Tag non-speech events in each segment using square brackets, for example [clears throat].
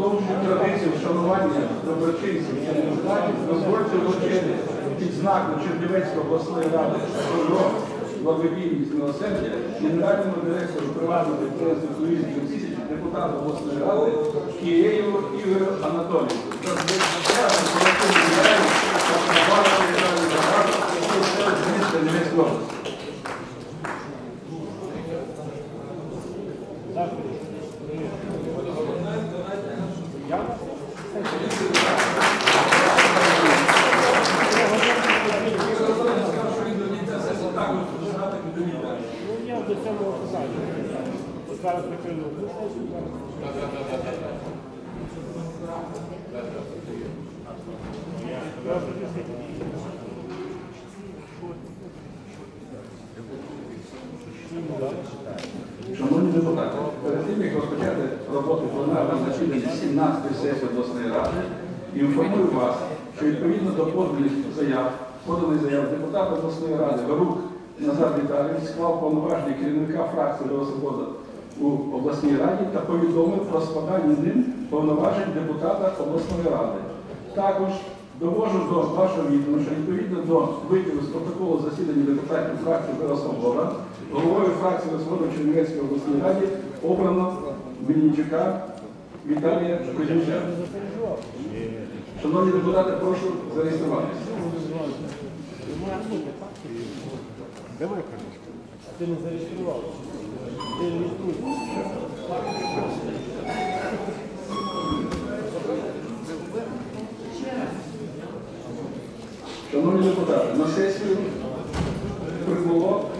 продовжуючи традицію вшанування доброчинців та депутатів, дозвольте вручити відзнаку Чернівецької обласної ради «Добро, благодійність милосердя генеральному директору приватного підприємства «Туризм 2000» депутату обласної ради Києву Ігорю Анатолійовичу. Це звичайно колективний діяльність, що провадить державний багато, що з міста Чернівецької області. Ну, я до цього питаю. От Зараз прикрили одну сесію, зараз. Я тоді скільки? Шановні депутати, перед тим, як розпочати роботу пленарного засідання 17-ї сесії обласної ради, інформую вас, що відповідно до поданих заяв, поданих заяв депутата обласної ради Верук Назар Віталійович склав повноваження керівника фракції «Нова Свобода» у обласній раді та повідомив про складання ним повноважень депутата обласної ради. Також довожу до вашого відома, що відповідно до витягу з протоколу засідання депутатів фракції «Нова Свобода» головою фракції «Нова Свобода» в обласній раді обрано Мельничука Віталія Кузьмича. Шановні депутати, прошу зареєструватися. Давай, ти не зареєстрував. Ти реєструйся. Шановні депутати, на сесію прибуло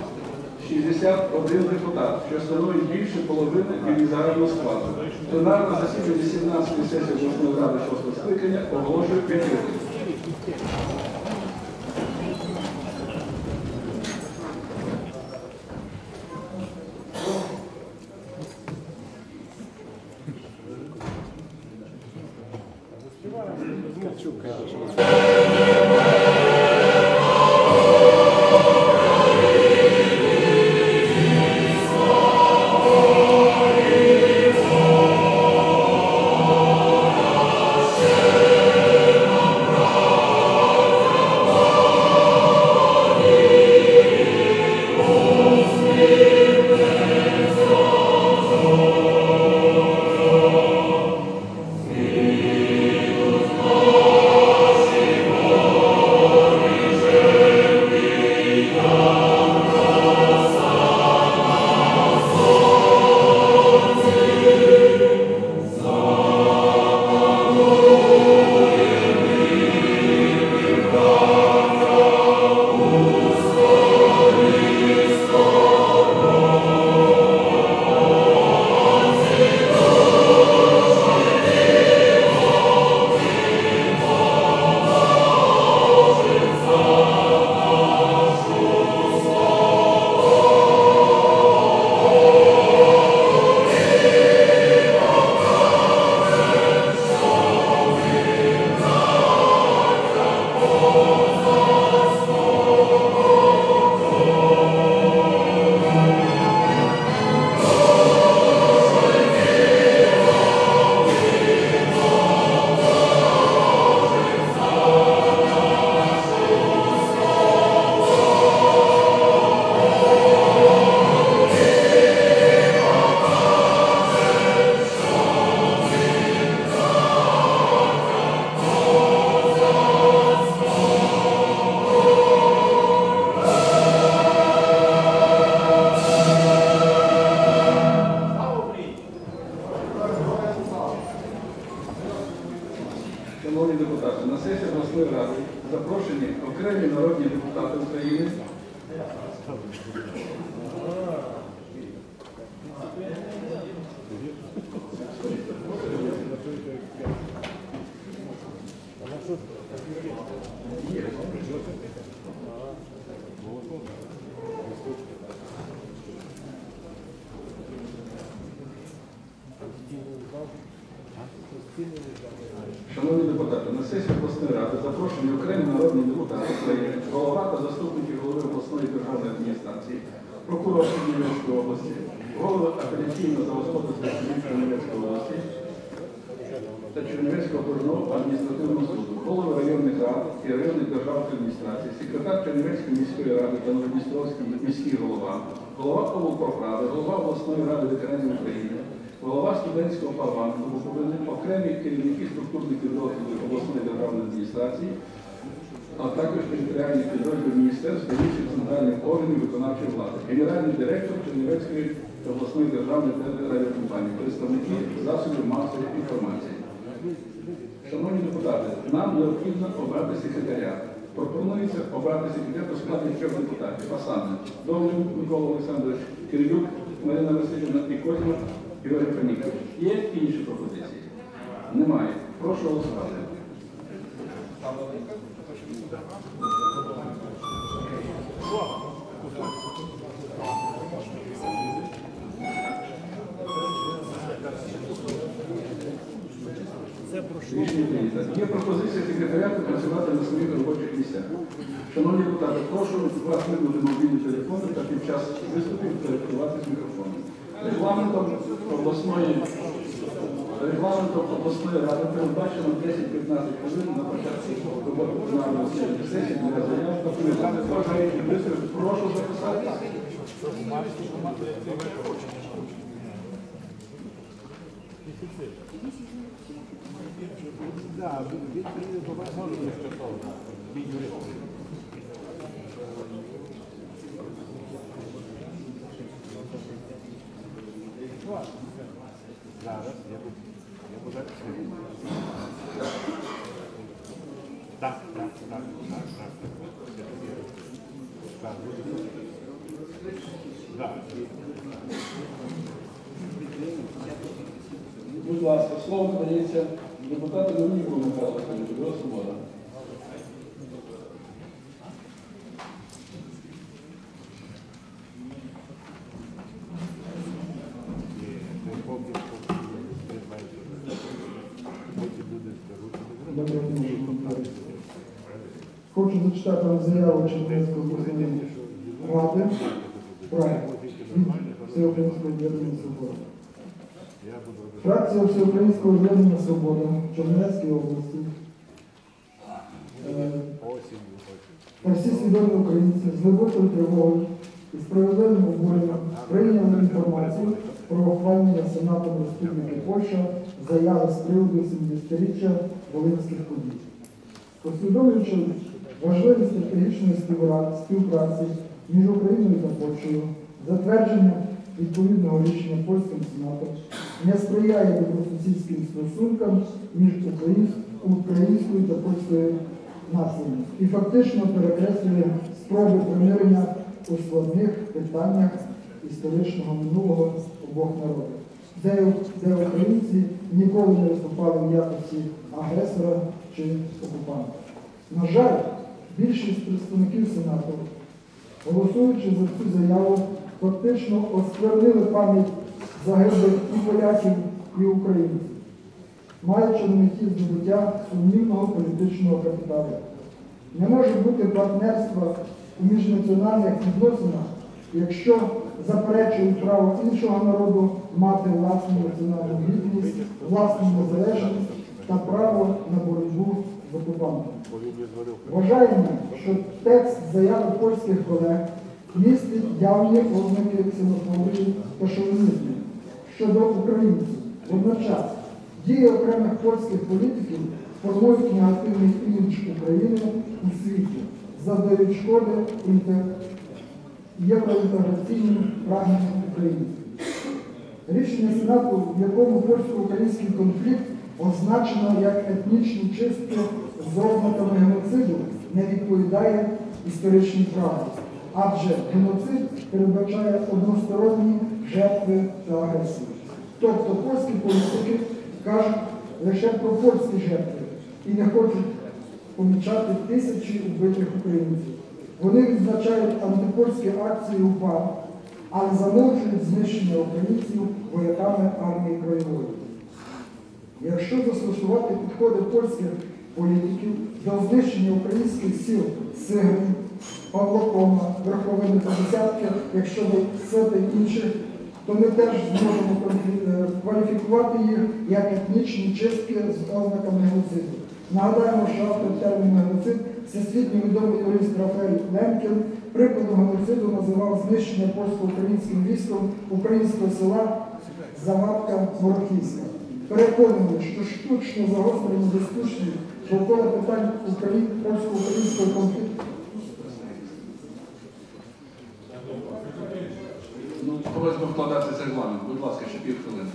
61 депутат, що становить більше половини від загального складу. Пленарне засідання 17-ї сесії обласної ради 6 скликання оголошую відкритим. Вам заяву Чернівецької обласної ради проект Всеукраїнського об'єднання «Свобода». Фракція Всеукраїнського об'єднання «Свобода» в Чернівецькій області е, та всі свідомі українці з глибокою тривогою і справедливим обуренням прийняли інформацію про ухвалення Сенатом Республіки Польща заяви з приводу 70-річчя Волинських подій. Усвідомлюючи важливість стратегічної співпраці між Україною та Польщею, затвердження відповідного рішення польським сенатом не сприяє добросусідським стосункам між українською та польською націями і фактично перекреслює спроби примирення у складних питаннях історичного минулого обох народів, де українці ніколи не виступали в якості агресора чи окупанта. На жаль, більшість представників Сенату, голосуючи за цю заяву, фактично осквернили пам'ять загиблих і поляків, і українців, маючи на меті здобуття сумнівного політичного капіталу. Не може бути партнерства у міжнаціональних відносинах, якщо заперечують право іншого народу мати власну національну гідність, власну незалежність та право на боротьбу з окупантом. Вважаємо, що текст заяви польських колег містить явні ознаки ксенофобії та шовінізму щодо українців. Водночас дії окремих польських політиків формують негативний імідж України у світі, завдають шкоди інтер... євроінтеграційним прагненням українців. Рішення Сенату, в якому польсько-український конфлікт означено як етнічну чистку з ознаками геноциду, не відповідає історичній правді. Адже геноцид передбачає односторонні жертви та агресію. Тобто польські політики кажуть лише про польські жертви і не хочуть помічати тисячі вбитих українців. Вони відзначають антипольські акції УПА, але замовчують знищення українців вояками армії краєвої. Якщо застосувати підходи польських політиків до знищення українських сил Сигрин, Павлокома, Верховини та десятки, якщо не сотень інших, то ми теж зможемо е, кваліфікувати їх як етнічні чистки з ознаками геноциду. Нагадаємо, що автор терміну геноцид всесвітньо відомий юрист Рафаель Лемкін прикладом геноциду називав знищення польсько-українським військом українського села Завадка Ворохівська. Переконаний, що штучне загострення дискусії довкола питань Україн, польсько-українського конфлікту Ну, просьба вкладатися регламент. Будь ласка, ще півхвилини.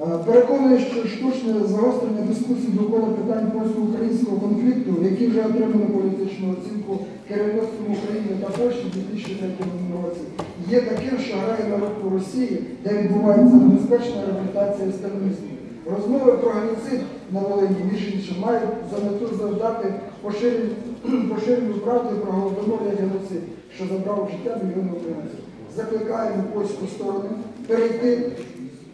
Е, Переконаний, що штучне загострення дискусій довкола питань польсько-українського конфлікту, які вже отримали політичну оцінку керівництвом України та Польщі у 2003 році, є таким, що грає на руку Росії, де відбувається небезпечна реабілітація екстремістів. Розмови про геноцид на Волині між іншим мають за мету завдати поширенню, [clears throat] правди про голодомор геноцид, що забрав життя мільйонів українців. Закликаємо польську сторону перейти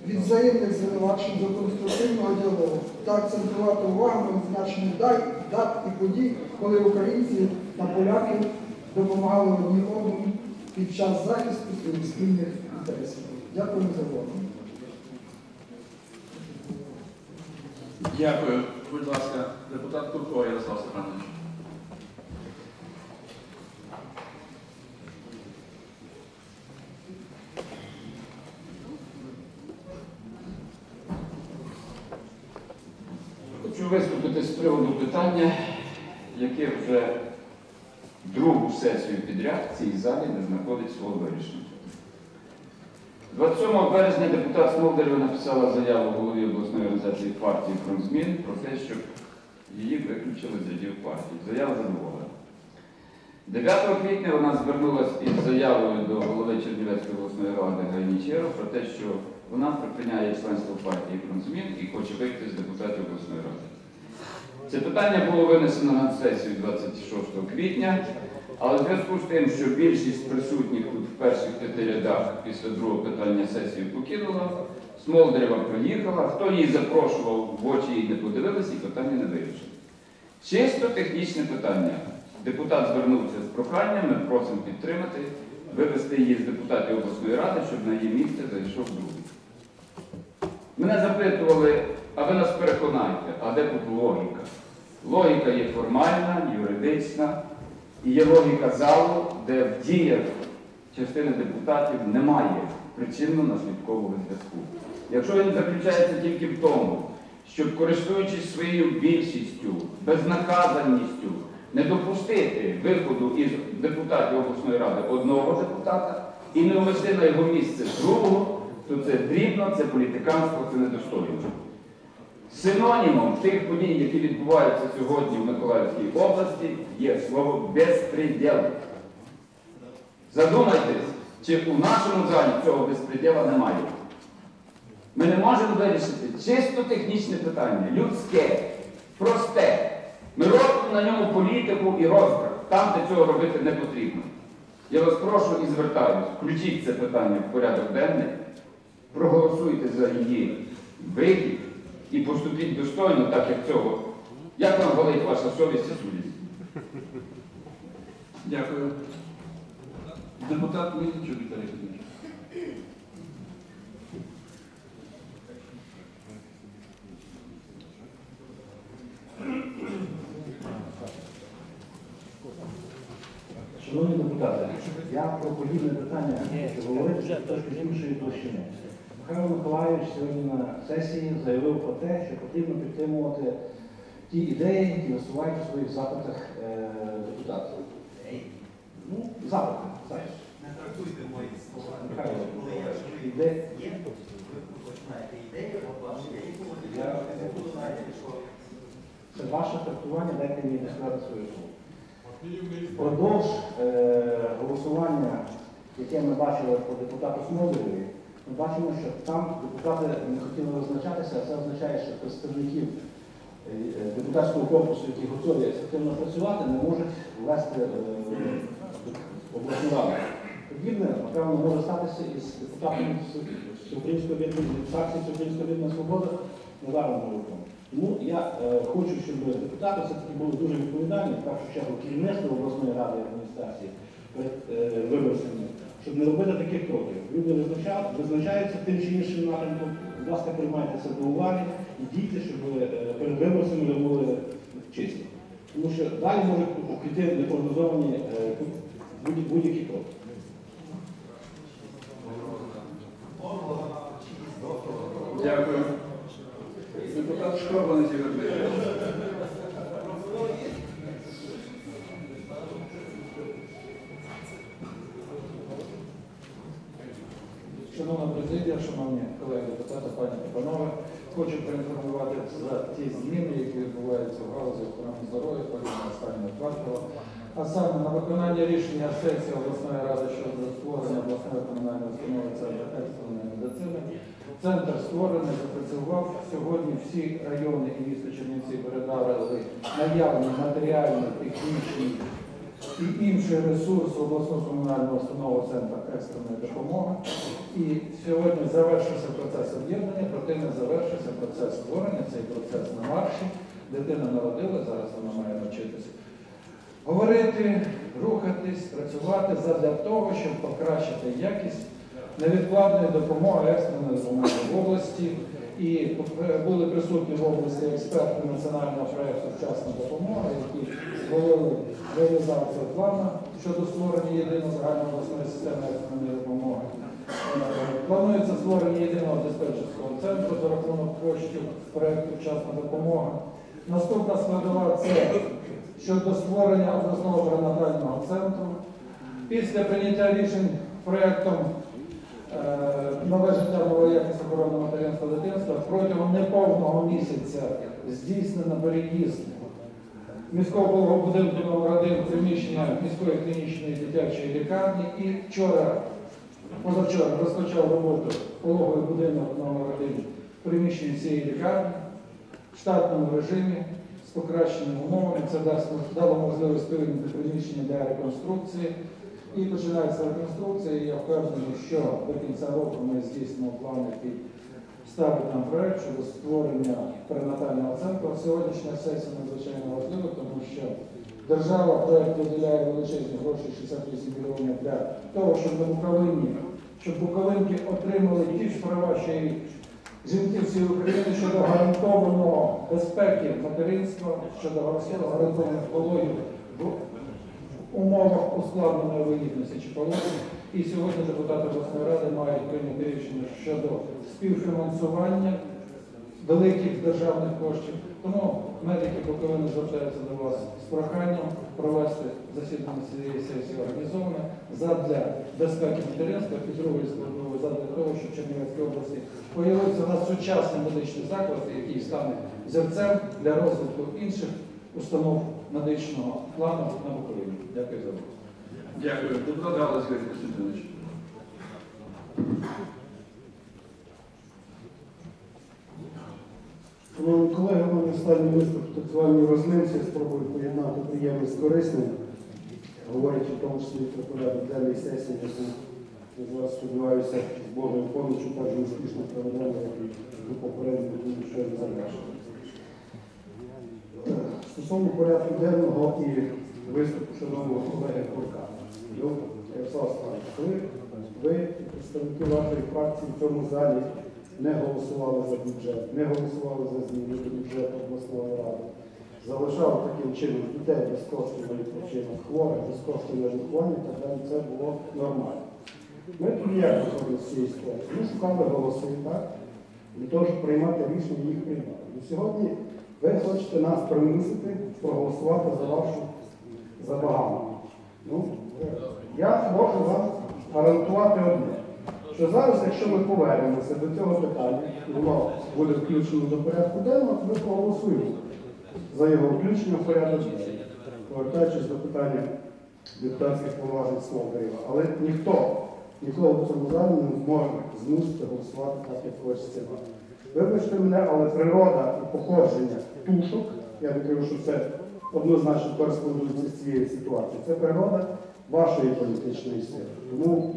від взаємних звинувачень до конструктивного діалогу та акцентувати увагу на відзначенні дат, дат і подій, коли українці та поляки допомагали одні одному під час захисту своїх спільних інтересів. Дякую за увагу. Дякую. Будь ласка, депутат Курко Ярослав Степанович. Хочу виступити з приводу питання, яке вже другу сесію підряд в цій залі не знаходить свого вирішення. 27 березня депутат Смолдерова написала заяву голові обласної організації партії «Фронтзмін» про те, щоб її виключили з рядів партії. Заява задоволена. 9 квітня вона звернулася із заявою до голови Чернівецької обласної ради Гайнічеру про те, що вона припиняє членство партії «Фронтзмін» і хоче вийти з депутатів обласної ради. Це питання було винесено на сесію 26 квітня, але в зв'язку з тим, що більшість присутніх тут в перших п'яти рядах після другого питання сесію покинула, Смолдерева приїхала, хто її запрошував, в очі їй не подивилися і питання не вирішили. Чисто технічне питання. Депутат звернувся з проханням, ми просимо підтримати, вивести її з депутатів обласної ради, щоб на її місце зайшов другий. Мене запитували, а ви нас переконайте, а де тут логіка? Логіка є формальна, юридична, і є логіка залу, де в діях частини депутатів немає причинно-наслідкового зв'язку. Якщо він заключається тільки в тому, щоб користуючись своєю більшістю, безнаказаністю, не допустити виходу із депутатів обласної ради одного депутата і не ввести на його місце другого, то це дрібно, це політиканство, це недостойно. Синонімом тих подій, які відбуваються сьогодні в Миколаївській області, є слово безпреділ. Задумайтесь, чи у нашому залі цього безпреділа немає. Ми не можемо вирішити чисто технічне питання, людське, просте. Ми робимо на ньому політику і розбрат, там, де цього робити не потрібно. Я вас прошу і звертаюсь, включіть це питання в порядок денний, проголосуйте за її вихід і поступіть достойно, так як цього. Як вам болить ваша совість і совість? Дякую. Депутат Мельничук Віталій Федорович. Шановні депутати, я про подібне питання говорити з точки іншої площини. Михайло Миколаївич сьогодні на сесії заявив про те, що потрібно підтримувати ті ідеї, які висувають у своїх запитах е, депутати. Ну, запити, знаєш. Не трактуйте мої слова. Михайло, Коли я живий іде, є, ви починаєте ідею, от ваші я ніколи не Я- не буду знаєте, що це ваше трактування, дайте мені сказати своє слово. Впродовж е, голосування, яке ми бачили по депутату Смолдереві, ми бачимо, що там депутати не хотіли визначатися, а це означає, що представників е, депутатського корпусу, які готові ефективно працювати, не можуть ввести е, обласну раду. Подібне, напевно, може статися із депутатом з- з Української об'єднаної фракції Українська об'єднана свобода Назаром Новиком. Тому я е, хочу, щоб депутати все-таки були дуже відповідальні, в першу чергу керівництво обласної ради адміністрації перед виборцями, щоб не робити таких кроків. Люди визначаються тим чи іншим напрямком, будь ласка, приймайте це до уваги і дійте, щоб е, перед виборцями ви були чисті. Тому що далі можуть піти непрогнозовані е, будь- будь-які кроки. Дякую. Депутат Шкроба Назір Дмитрович. Шановна президія, шановні колеги депутати, пані та панове, хочу проінформувати за ті зміни, які відбуваються в галузі охорони здоров'я протягом останнього кварталу. А саме на виконання рішення сесії обласної ради щодо створення обласної комунальної установи Центру екстреної медицини. Центр створений, запрацював. Сьогодні всі райони і місто Чернівці передали наявні матеріальні, технічні і інший ресурс в обласну комунальну установу Центр екстреної допомоги. І сьогодні завершився процес об'єднання, проте не завершився процес створення, цей процес на марші. Дитина народила, зараз вона має навчитися говорити, рухатись, працювати задля того, щоб покращити якість невідкладної допомоги екстреної допомоги в області. І е, були присутні в області експерти національного проєкту Вчасна допомога, які створили реалізацію плану щодо створення єдиної загальнообласної системи екстреної допомоги. Планується створення єдиного диспетчерського центру за рахунок коштів проєкту Вчасна допомога. Наступна складова це щодо створення обласного перинатального центру. Після прийняття рішень проєктом е, нове життя, нова якість охорони материнства дитинства протягом неповного місяця здійснено переїзд міського будинку номер 1 приміщення міської клінічної дитячої лікарні. І вчора, позавчора, розпочав роботу пологовий будинок номер 1 в приміщенні цієї лікарні в штатному режимі з покращеними умовами. Це дало можливість вивільнити приміщення для реконструкції. І починається реконструкція. І я впевнений, що до кінця року ми здійснимо план, який ставить нам проект щодо створення перинатального центру. Сьогоднішня сесія надзвичайно важлива, тому що держава проект виділяє величезні гроші 68 мільйонів для того, щоб на Буковині, щоб буковинки отримали ті ж права, що і жінки всієї України щодо гарантованого безпеки материнства, щодо гарантованих пологів в умовах ускладненої вагітності чи пологів. І сьогодні депутати обласної ради мають прийняти рішення щодо співфінансування великих державних коштів. Тому медики Буковини звертаються до вас з проханням провести засідання цієї сесії організоване задля безпеки материнства і другої складової задля того, щоб в Чернівецькій області появився у нас сучасний медичний заклад, який стане взірцем для розвитку інших установ медичного плану на Буковині. Дякую за увагу. Дякую. Депутат Галас Григорій Костянтинович. Шановні колеги, у мене останній виступ так званій розминці. Спробую поєднати приємне з корисним, говорячи в тому числі про порядок денний сесії, яку я зараз сподіваюся, з Божою поміччю так же успішно проведемо, як і до попереднього тому, що я завершив. Стосовно порядку денного і виступу шановного колеги Курка. Ярослав Степанович, коли ви представники вашої фракції в цьому залі не голосували за бюджет, не голосували за зміни до бюджету обласної ради, залишали таким чином дітей без коштів на відпочинок, хворих без коштів на лікування так далі, це було нормально. Ми тоді як виходили з цієї ситуації? Ми шукали голоси, так? Для того, щоб приймати рішення їх приймати. І сьогодні ви хочете нас примусити проголосувати за вашу забаганку. Ну, я можу вам гарантувати одне, що зараз, якщо ми повернемося до цього питання, воно буде включено до порядку денного, ми проголосуємо за його включення в порядок денний, повертаючись до питання депутатських повноважень Словдарєва. Але ніхто, нікого в цьому залі не зможе змусити голосувати так, як хочеться вам. Вибачте мене, але природа і походження тушок, я не кажу, що це однозначно кореспондується з цією ситуацією. Це природа вашої політичної сили. Тому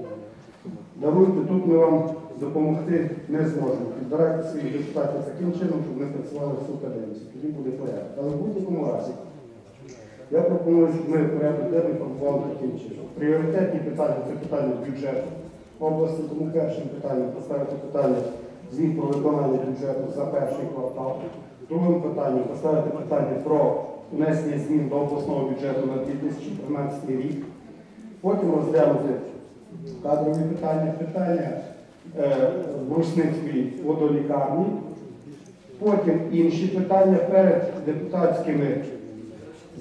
даруйте, тут ми вам допомогти не зможемо. Підбирайте своїх депутатів таким чином, щоб ми працювали всю каденцію. Тоді буде порядок. Але в будь-якому разі Я пропоную, щоб ми порядок денний формували таким чином. Пріоритетні питання це питання бюджету області, тому першим питанням поставити питання звіт про виконання бюджету за перший квартал. Другим питанням поставити питання про внесення змін до обласного бюджету на 2013 рік. Потім розглянути кадрові питання, питання е, Брусницької водолікарні. Потім інші питання перед депутатськими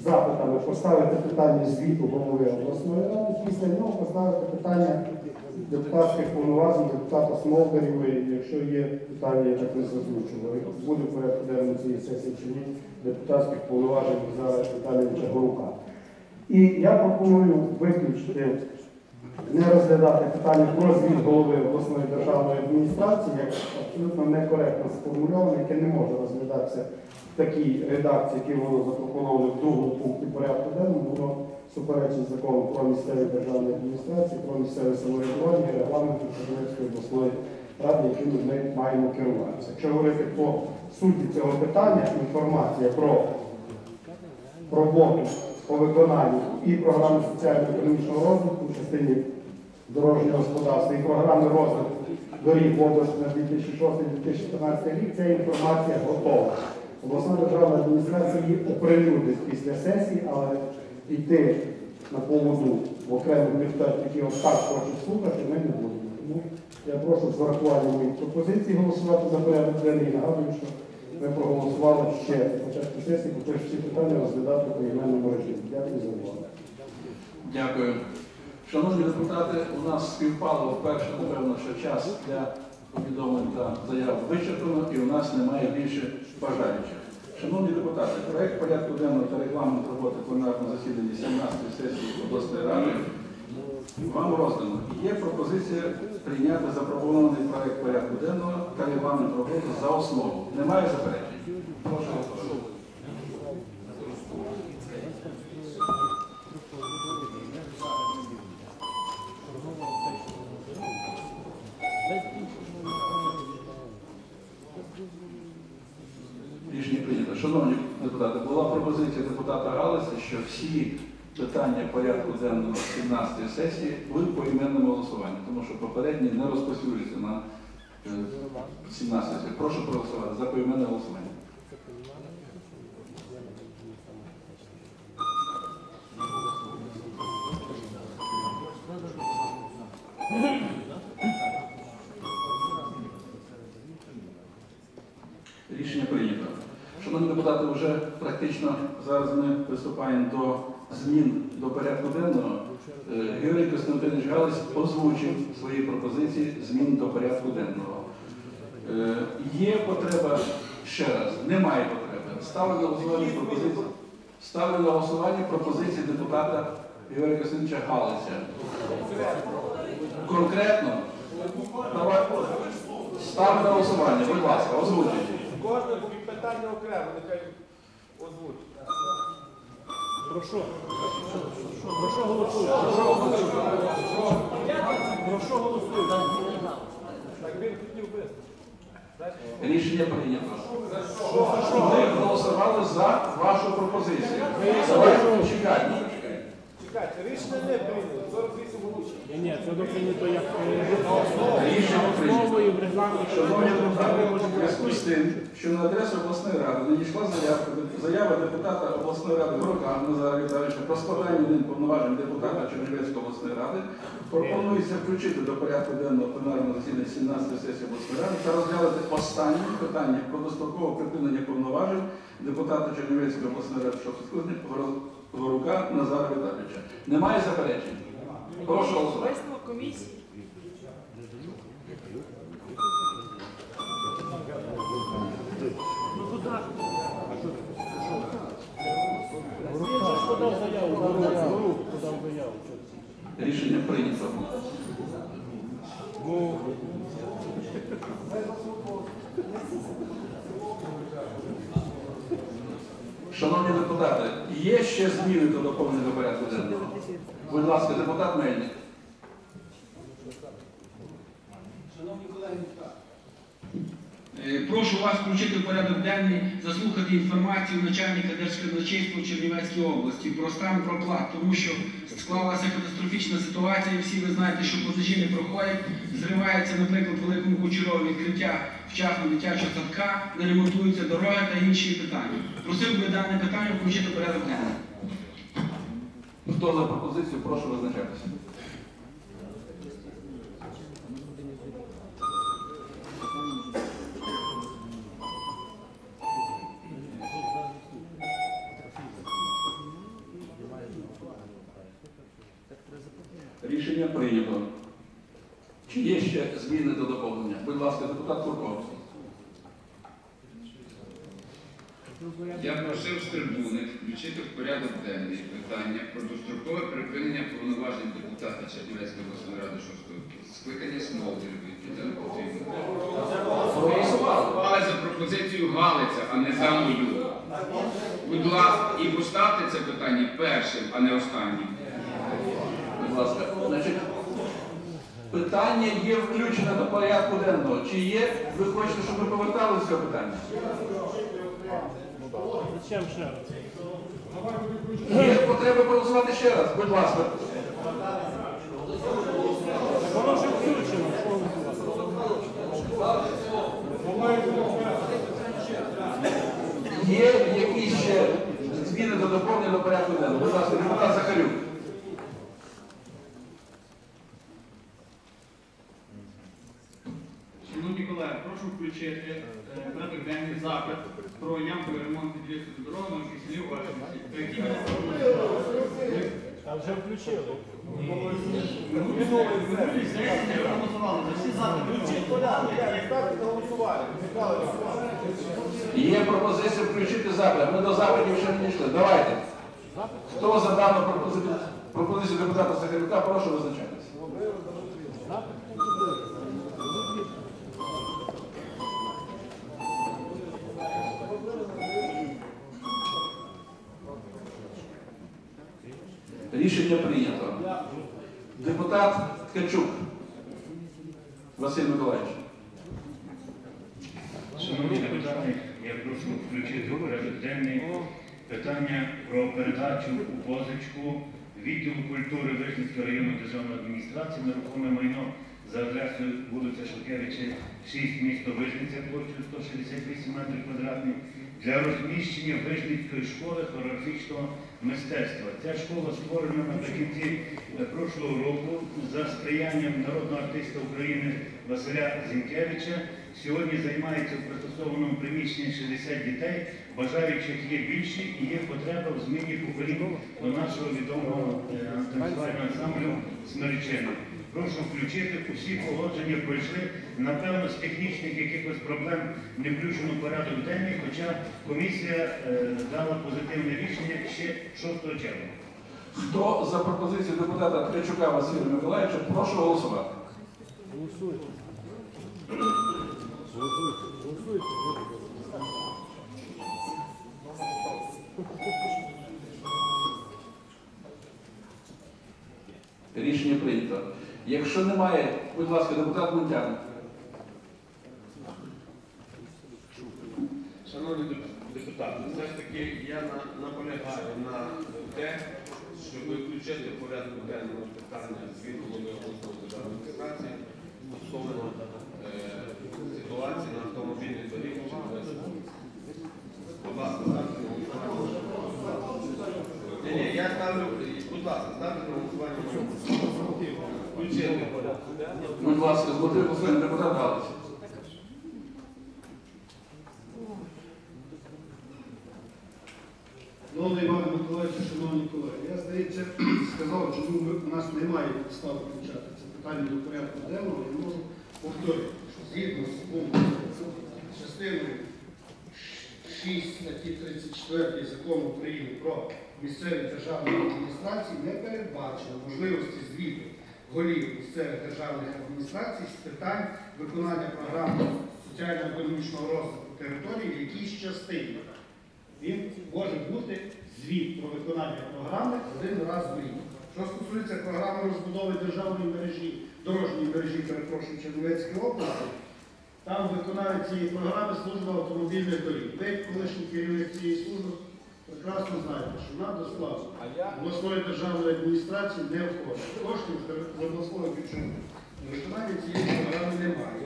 запитами поставити питання звіту голови обласної ради, після нього поставити питання депутатських повноважень депутата Смолдарєвої, якщо є питання, я так не озвучував, буде порядку денному цієї сесії чи ні, депутатських повноважень за Віталійовича Горука. І я пропоную виключити, не розглядати питання про звіт голови обласної державної адміністрації, як абсолютно некоректно сформульоване, яке не може розглядатися в такій редакції, які воно запропоновано в другому пункті порядку денному, воно суперечить закону про місцеві державні адміністрації, про місцеве самоврядування і регламенту Чернівецької обласної ради, якими ми маємо керуватися. Якщо говорити по суті цього питання, інформація про роботу по виконанню і програми соціально-економічного розвитку в частині дорожнього господарства, і програми розвитку доріг області на 2006-2014 рік, ця інформація готова. Обласна державна адміністрація її оприлюднить після сесії, але йти на поводу в окремих депутатів, які от так хочуть слухати, ми не будемо. Тому я прошу з врахуванням моїх пропозицій голосувати за порядок денний і нагадую, що ми проголосували ще початку сесії, бо всі питання розглядати по іменному режимі. Дякую за увагу. Дякую. Шановні депутати, у нас співпало вперше, напевно, що час для повідомлень та заяв вичерпано і у нас немає більше бажаючих. Шановні депутати, проект порядку денного та регламент роботи пленарного засідання 17-ї сесії обласної ради вам роздано. Є пропозиція прийняти запропонований проект порядку денного та регламент роботи за основу. Немає заперечень? Прошу. Рішення прийнято. Шановні депутати, була пропозиція депутата Галиця, що всі питання порядку денного 17-ї сесії будуть по іменному голосуванню, тому що попередні не розпосюджуються на 17 сесії. Прошу проголосувати за поіменне голосування. Рішення прийнято. Шановні депутати, вже практично зараз ми приступаємо до змін до порядку денного. Е, Георгій Костянтинович Галич озвучив свої пропозиції змін до порядку денного. Е, Є потреба ще раз, немає потреби. Ставлю на голосування пропозиції. Ставлю на голосування пропозиції депутата Георгія Костянтиновича Галиця. Конкретно? Давай. Ставлю на голосування, будь ласка, озвучуйте. Кожне питання окремо, нехай озвучить. Про що? Про що голосують? Про що голосують? Так він хотів вести. Рішення прийнято. Ми голосували за вашу пропозицію. Давайте чекайте. Чекайте, рішення не прийнято. 48 голосів. Ні, ні, це прийнято як Рішення прийнято. і в регламенті. Шановні депутати, у зв'язку з тим, що на адресу обласної ради надійшла заявка, заява депутата обласної ради Грока Назара Віталійовича про складання ним повноважень депутата Чернівецької обласної ради, пропонується включити до порядку денного пленарного засідання 17 сесії обласної ради та розглянути останнє питання про дострокове припинення повноважень депутата Чернівецької обласної ради шостого Горука Назара Віталійовича. Немає заперечень? Прошу голосувати. Висновок комісії. Він же ж подав заяву. Горук подав заяву. Рішення прийнято. Шановні депутати, є ще зміни до доповнення до порядку денного? Будь ласка, депутат Мельник. Шановні Прошу Прошу вас включити в порядок денний, заслухати інформацію начальника Держказначейства в Чернівецькій області про стан проплат, тому що склалася катастрофічна ситуація. Всі ви знаєте, що платежі не проходять. Зривається, наприклад, великому Кучерові відкриття вчасно дитячого садка, не ремонтуються дороги та інші питання. Просив би дане питання включити в порядок денний. Хто за пропозицію, прошу визначатися. Рішення прийнято. Чи є ще зміни до доповнення? Будь ласка, депутат Курков. Я просив з трибуни включити в порядок денний питання про дострокове припинення повноважень депутата Чернівецької обласної ради 6 скликання потрібно. Голосували за пропозицію Галиця, а не за мою. Будь ласка, і поставте це питання першим, а не останнім. Будь ласка, значить, питання є включене до порядку денного. Чи є? Ви хочете, щоб ми повертали з питання? Зачем ще раз? Є потреба проголосувати ще раз. Будь ласка. Воно вже включено. Є якісь ще зміни до доповнення до порядку денного? Будь ласка, депутат Захарюк. Шановні колеги, прошу включити е, порядок денний запит про ямковий ремонт підвісу дороги на. Про які ми не А вже включили. Минулі сесії не проголосували за всі запити. Є пропозиція включити запит. Ми до запитів ще не дійшли. Давайте. Хто за дану пропозицію, пропозицію депутата Захарюка, прошу визначатися. Рішення прийнято. Депутат Ткачук Василь Миколаївич. Шановні депутати, я прошу включити в порядок денний питання про передачу у позичку відділу культури Вишницької районної державної адміністрації нерухоме майно за адресою вулиця Шухевича, 6, місто Вишниця, площею 168 метрів квадратних, для розміщення Вишницької школи хореографічного мистецтва. Ця школа створена наприкінці прошлого року за сприянням народного артиста України Василя Зінкевича. Сьогодні займається в пристосованому приміщенні 60 дітей, бажаючих є більше і є потреба в зміні поколінь до нашого відомого е, танцювального ансамблю Смеречина. Прошу включити, усі погодження пройшли. Напевно, з технічних якихось проблем не включено в порядок денний, хоча комісія е, дала позитивне рішення ще 6 червня. Хто за пропозицію депутата Ткачука Василя Миколаївича, прошу голосувати. Голосуйте. Голосуйте. Голосуйте. Рішення прийнято. Якщо немає, будь ласка, депутат Мунтян. Шановні депутати, все ж таки я наполягаю на те, щоб включити в порядок денного питання звіту голови обласної державної адміністрації стосовно е, ситуації на автомобільній доріг. Будь ласка, ставте на голосування. Ні, ні, я ставлю, будь ласка, ставте на голосування. Включити. Будь ласка, з послухаємо депутат Галич. Шановний Іван Миколаївич, шановні колеги, я, здається, сказав, чому у нас немає підстав включати це питання до порядку денного, я можу повторити, що згідно з частиною 6 статті 34 закону України про місцеві державні адміністрації не передбачено можливості звіту голів місцевих державних адміністрацій з питань виконання програми соціально-економічного розвитку території в якійсь частині. Він може бути звіт про виконання програми один раз в рік. Що стосується програми розбудови державної мережі, дорожньої мережі, перепрошую, Чернівецької області, Там виконавець цієї програми служба автомобільних доріг. Ви, колишній керівник цієї служби, прекрасно знаєте, що вона до складу обласної державної адміністрації не входить. Коштів з обласного бюджету. Виконання цієї програми немає.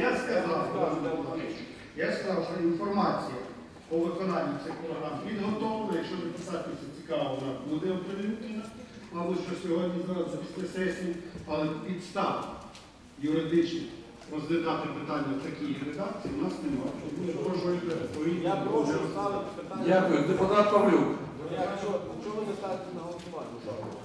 Я сказав, я сказав, що інформація по виконанню цих програм підготовлена. Якщо депутатів цікаво, вона буде оприлюднена. Мабуть, що сьогодні зараз після сесії, але підстав юридичних розглядати питання в такій редакції у нас немає. Я прошу. Я прошу ставити питання. Дякую. Депутат Павлюк. Чого ви не ставите на голосування?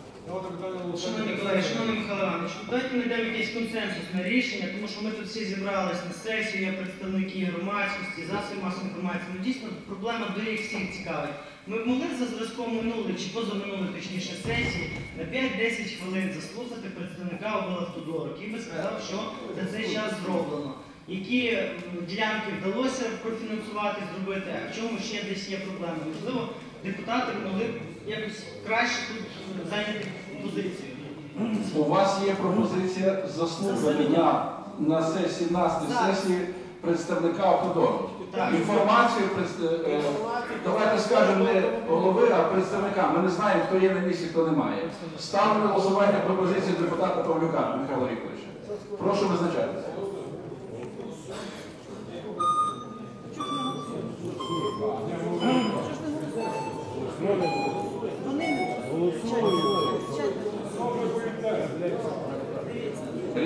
Шановні колеги, шановний Михайло Іванович, ну, давайте знайдемо якийсь консенсусне рішення, тому що ми тут всі зібрались на сесію, є представники громадськості, засобів масової інформації. Ну дійсно проблема доріг всіх цікавить. Ми могли за зразком минулих чи позаминулих, точніше, сесії на 5-10 хвилин заслухати представника облавтодору, який би сказав, що за цей час зроблено. Які ділянки вдалося профінансувати, зробити, а в чому ще десь є проблеми. Можливо, депутати могли б якось краще тут зайняти позицію. У вас є пропозиція заслухати на, на сесії, на сесії представника. Так. Інформацію е, давайте скажемо не голови, а представника. Ми не знаємо, хто є на місці, хто немає. Ставлю на голосування пропозицію депутата Павлюка Михайла Вікторовича. Прошу визначатися.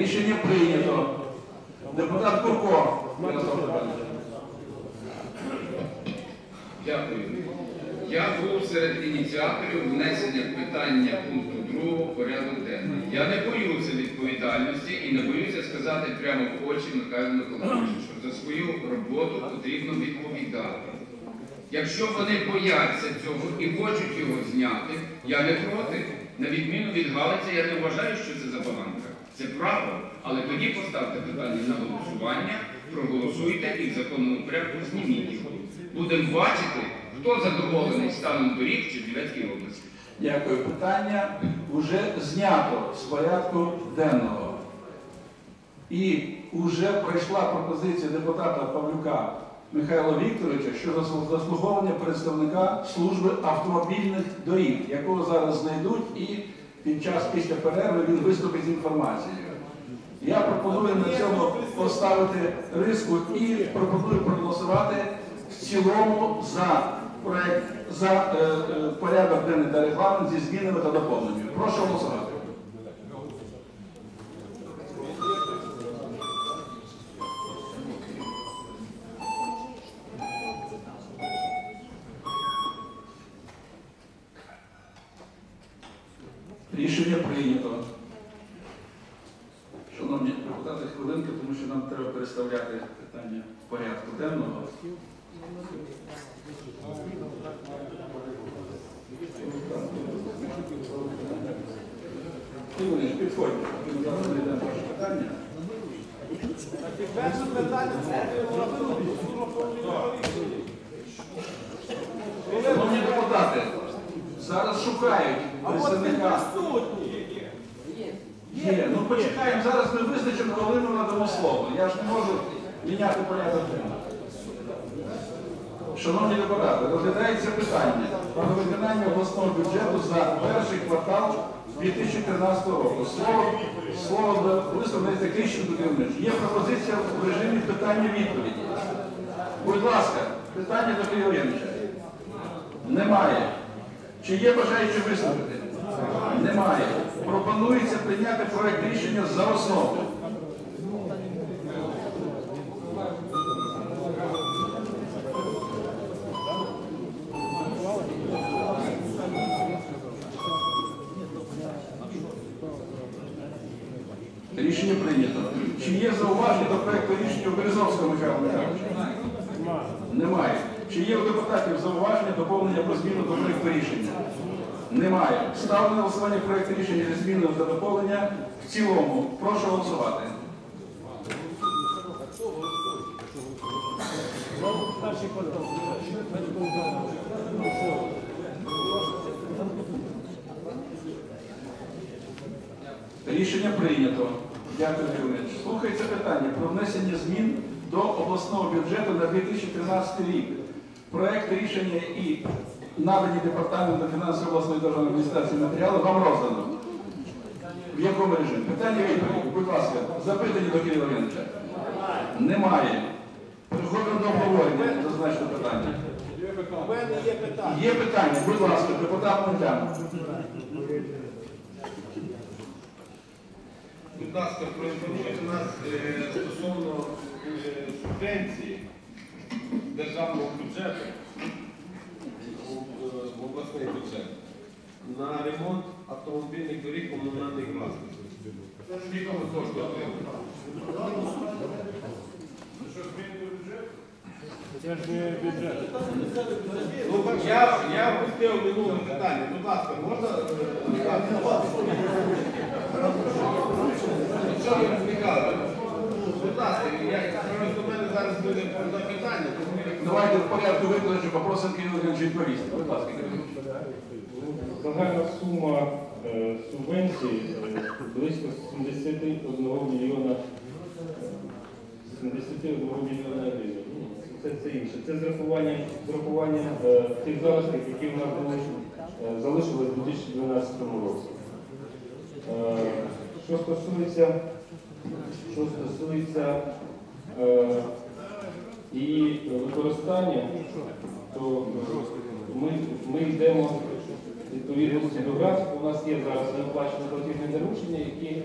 Рішення прийнято. Депутат Курко. Дякую. Я був серед ініціаторів внесення питання пункту 2 в порядок денний. Я не боюся відповідальності і не боюся сказати прямо в очі Михайлу Миколаївичу, що за свою роботу потрібно відповідати. Якщо вони бояться цього і хочуть його зняти, я не проти. На відміну від Галиця, я не вважаю, що це забаганка. Це право. Але тоді поставте питання на голосування, проголосуйте і в законному порядку зніміть його. Будемо бачити, хто задоволений станом доріг в Чернівецькій області. Дякую. Питання вже знято з порядку денного. І вже пройшла пропозиція депутата Павлюка Михайла Вікторовича щодо заслуговування представника служби автомобільних доріг, якого зараз знайдуть, і під час після перерви він виступить з інформацією. Я пропоную на цьому поставити риску і пропоную проголосувати в цілому за проект за е, е, порядок денний та регламент зі змінами та доповненнями. Прошу голосувати. Рішення прийнято. Шановні депутати, хвилинки, тому що нам треба переставляти питання порядку денного. Підходьте. Ми зараз знайдемо ваше питання. Перше питання це Шановні депутати, зараз шукають представника. Є, ну почекаємо, зараз ми визначимо хвилину надамо слово. Я ж не можу міняти порядок денний. Шановні депутати, розглядається питання про виконання обласного бюджету за перший квартал 2013 року. Слово, слово до висловлюється Крищенко Кривнич. Є пропозиція в режимі питання-відповіді. Будь ласка, питання до Кривовенча. Немає. Чи є бажаючі виступити? Немає. Пропонується прийняти проект рішення за основу. Рішення прийнято. Чи є зауваження до проекту рішення у Березовського Михайла Михайловича? Немає. Чи є у депутатів зауваження доповнення про зміну до проекту рішення? Немає. Ставлю на голосування проект рішення зі зміною та доповнення в цілому. Прошу голосувати. Рішення прийнято. Дякую, Юрій Слухається питання про внесення змін до обласного бюджету на 2013 рік. Проект рішення і надані департаменту фінансів обласної державної адміністрації матеріали вам роздано. В якому режимі? Питання відповідь. Будь ласка, запитання до Кирила Леонідовича. Немає. Переходимо до обговорення зазначеного питання. Є питання. Будь ласка, депутат Монтян. Будь ласка, проінформуйте нас е, стосовно е, субвенції державного бюджету в обласний бюджет на ремонт автомобільних доріг комунальних власностей. Це ж не бюджет. Ну, я, я опустив минуле питання. Будь ласка, можна? Що ви розмікали? Будь ласка, я, до мене зараз буде запитання. Давайте в порядку викладачу попросимо Кирила Леонідовича відповісти. Будь ласка, Кирило Загальна сума е, субвенцій е, близько 71 мільйона 71 мільйона гривень. Ну, Це, це інше. Це з рахуванням, з е, тих залишків, які в нас були, е, залишились у 2012 році. Е, що стосується, що стосується е, і використання, то ми, ми йдемо відповідності до графіку. У нас є зараз неоплачені платіжні нарушення, які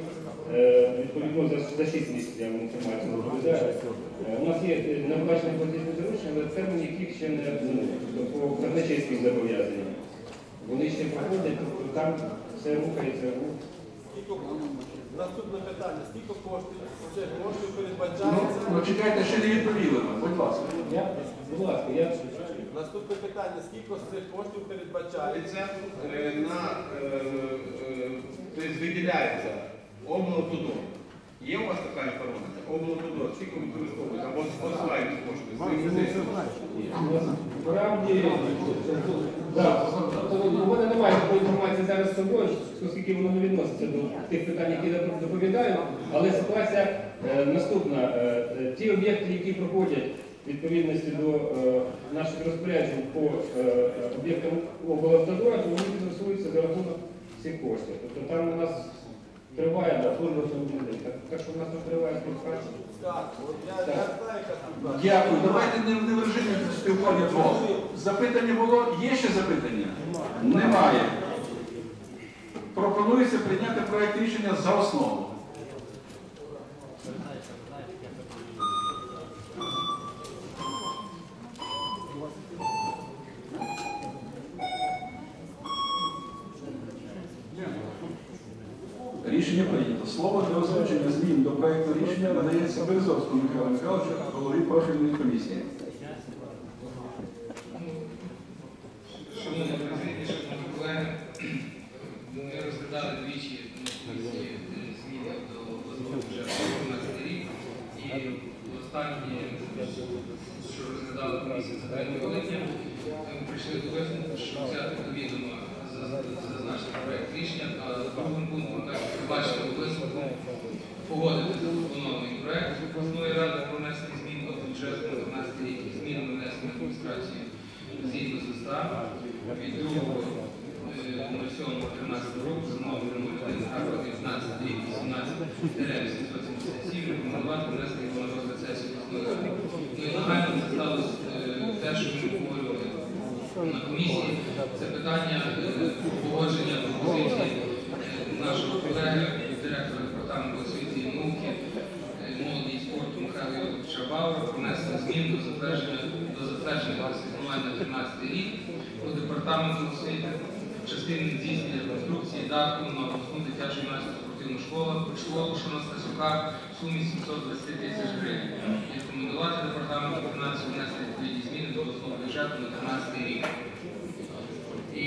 е, відповідно за, за 6 місяців, я вам інформацію доповідаю. Е, У нас є неоплачені платіжні нарушення, але термін яких ще не тобто по казначейських зобов'язанням. Вони ще проходять, тобто там все рухається. Наступне питання. Скільки коштів? Ну, ну, чекайте, ще не відповіли нам. Будь ласка. Я, будь ласка, я Наступне питання. Скільки з цих коштів передбачається е, на е, е, тобто виділяється облавтодор? Є у вас така інформація? Облавтодор, скільки використовується або посилають кошти? Справді, да, у мене немає такої інформації зараз з собою, оскільки воно не відноситься до тих питань, які я доповідаю, але ситуація е, наступна. Е, е, ті об'єкти, які проходять відповідності до е, наших розпоряджень по е, об'єктам облавтодора, то вони фінансуються за рахунок цих коштів. Тобто там у нас триває на служба сьогодні. так, так що в нас не триває співпраця. Дякую. Давайте не, не в спілкування двох. Запитання було? Є ще запитання? Немає. Пропонується прийняти проєкт рішення за основу. Рішення прийнято. Слово для озвучення змін до проекту рішення надається Березовському Михайлу Михайловичу, голові профільної комісії. Ми розглядали двічі зміни до бюджету рік. І останнє, що розглядали комісія за 3 липня, ми прийшли до висновку, що взяти до відома зазначений проєкт рішення, другим пунктом, так бачите у висновку, погодити запропонований проект обласної ради про внесення змін до бюджету на 12 рік змінами внесення адміністрації згідно з устав від 2 120 тисяч гривень. І рекомендувати департаменту зміни до обласного бюджету на 13 рік. І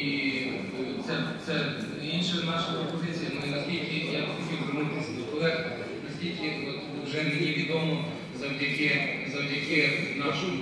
е, це, інша наша пропозиція. Ми наскільки я хотів звернутися наскільки вже мені відомо завдяки, завдяки нашому.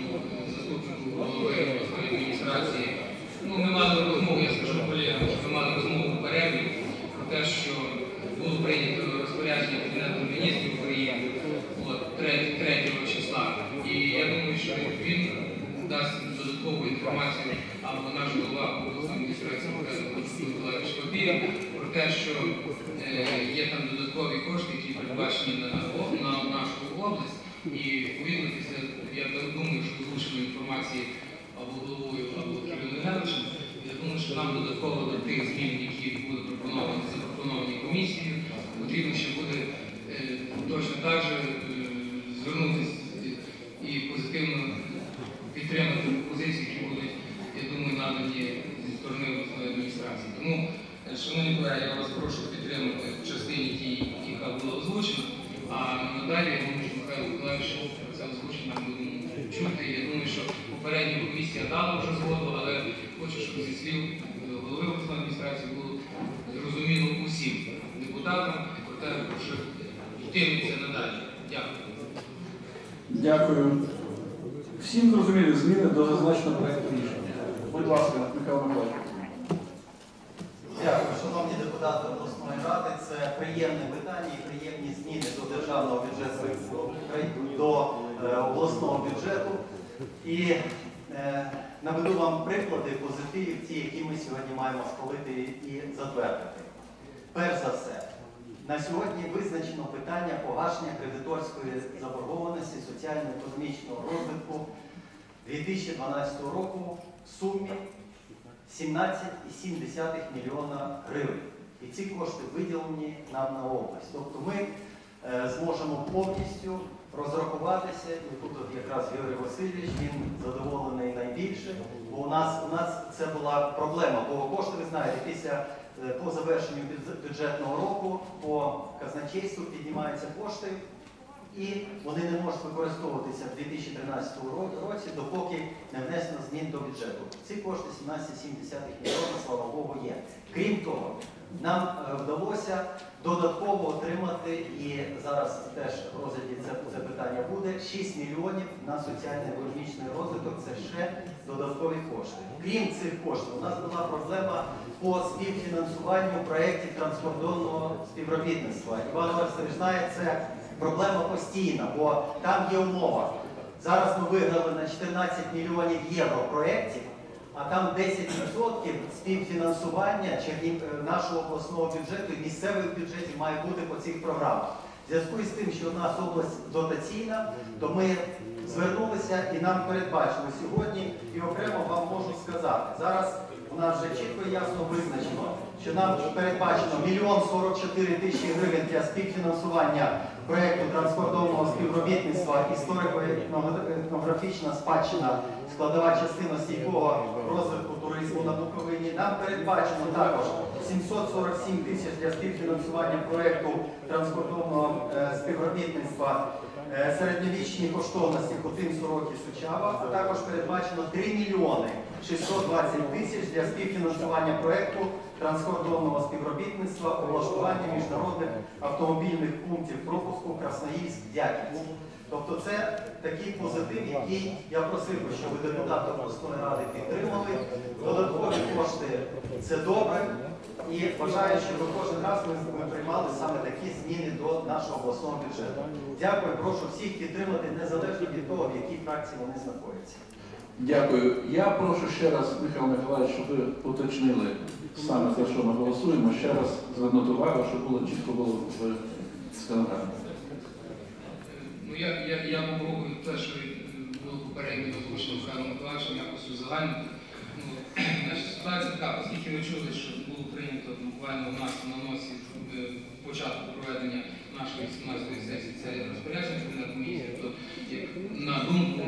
2012 року в сумі 17,7 мільйона гривень. І ці кошти виділені нам на область. Тобто ми е, зможемо повністю розрахуватися, і тут якраз Юрій Васильович, він задоволений найбільше, бо у нас, у нас це була проблема, бо кошти, ви знаєте, після е, по завершенню бюджетного року по казначейству піднімаються кошти, і вони не можуть використовуватися в 2013 ро- році, допоки не внесено змін до бюджету. Ці кошти 17,7 мільйона, слава Богу, є. Крім того, нам е, вдалося додатково отримати, і зараз теж в розгляді це, це питання буде, 6 мільйонів на соціально-економічний розвиток, це ще додаткові кошти. Крім цих коштів, у нас була проблема по співфінансуванню проєктів транскордонного співробітництва. Іван Васильович знає, це проблема постійна, бо там є умова. Зараз ми виграли на 14 мільйонів євро проєктів, а там 10% співфінансування е, нашого обласного бюджету і місцевих бюджетів має бути по цих програмах. В зв'язку з тим, що у нас область дотаційна, то ми звернулися і нам передбачили сьогодні, і окремо вам можу сказати. Зараз у нас вже чітко і ясно визначено, що нам передбачено мільйон 44 тисячі гривень для співфінансування проєкту транскордонного співробітництва історико-етнографічна спадщина, складова частина стійкого розвитку туризму на Буковині. Нам передбачено також 747 тисяч для співфінансування проєкту транскордонного е, співробітництва е, середньовічні коштовності Хотин Сороки Сучава, а також передбачено 3 мільйони 620 тисяч для співфінансування проєкту транскордонного співробітництва облаштування міжнародних автомобільних пунктів пропуску Красноїльськ Дяків. Тобто це такий позитив, який я просив би, щоб депутати обласної ради підтримали. Додаткові кошти це добре. І вважаю, що ви кожен раз ми, ми приймали саме такі зміни до нашого обласного бюджету. Дякую, прошу всіх підтримати незалежно від того, в якій фракції вони знаходяться. Дякую. Я прошу ще раз, Михайло Миколаївич, щоб ви уточнили саме те, що ми голосуємо, ще раз звернути увагу, щоб було чітко було в стенограмі. Ну, я, я, я попробую те, що було попередньо озвучено Михайлом Миколаївичем, якось узагальнити. Ну, значить, ситуація така, оскільки ви чули, що було прийнято буквально у нас на носі е, початку проведення нашої 17-ї сесії, це розпорядження Кабінету міністрів, то на думку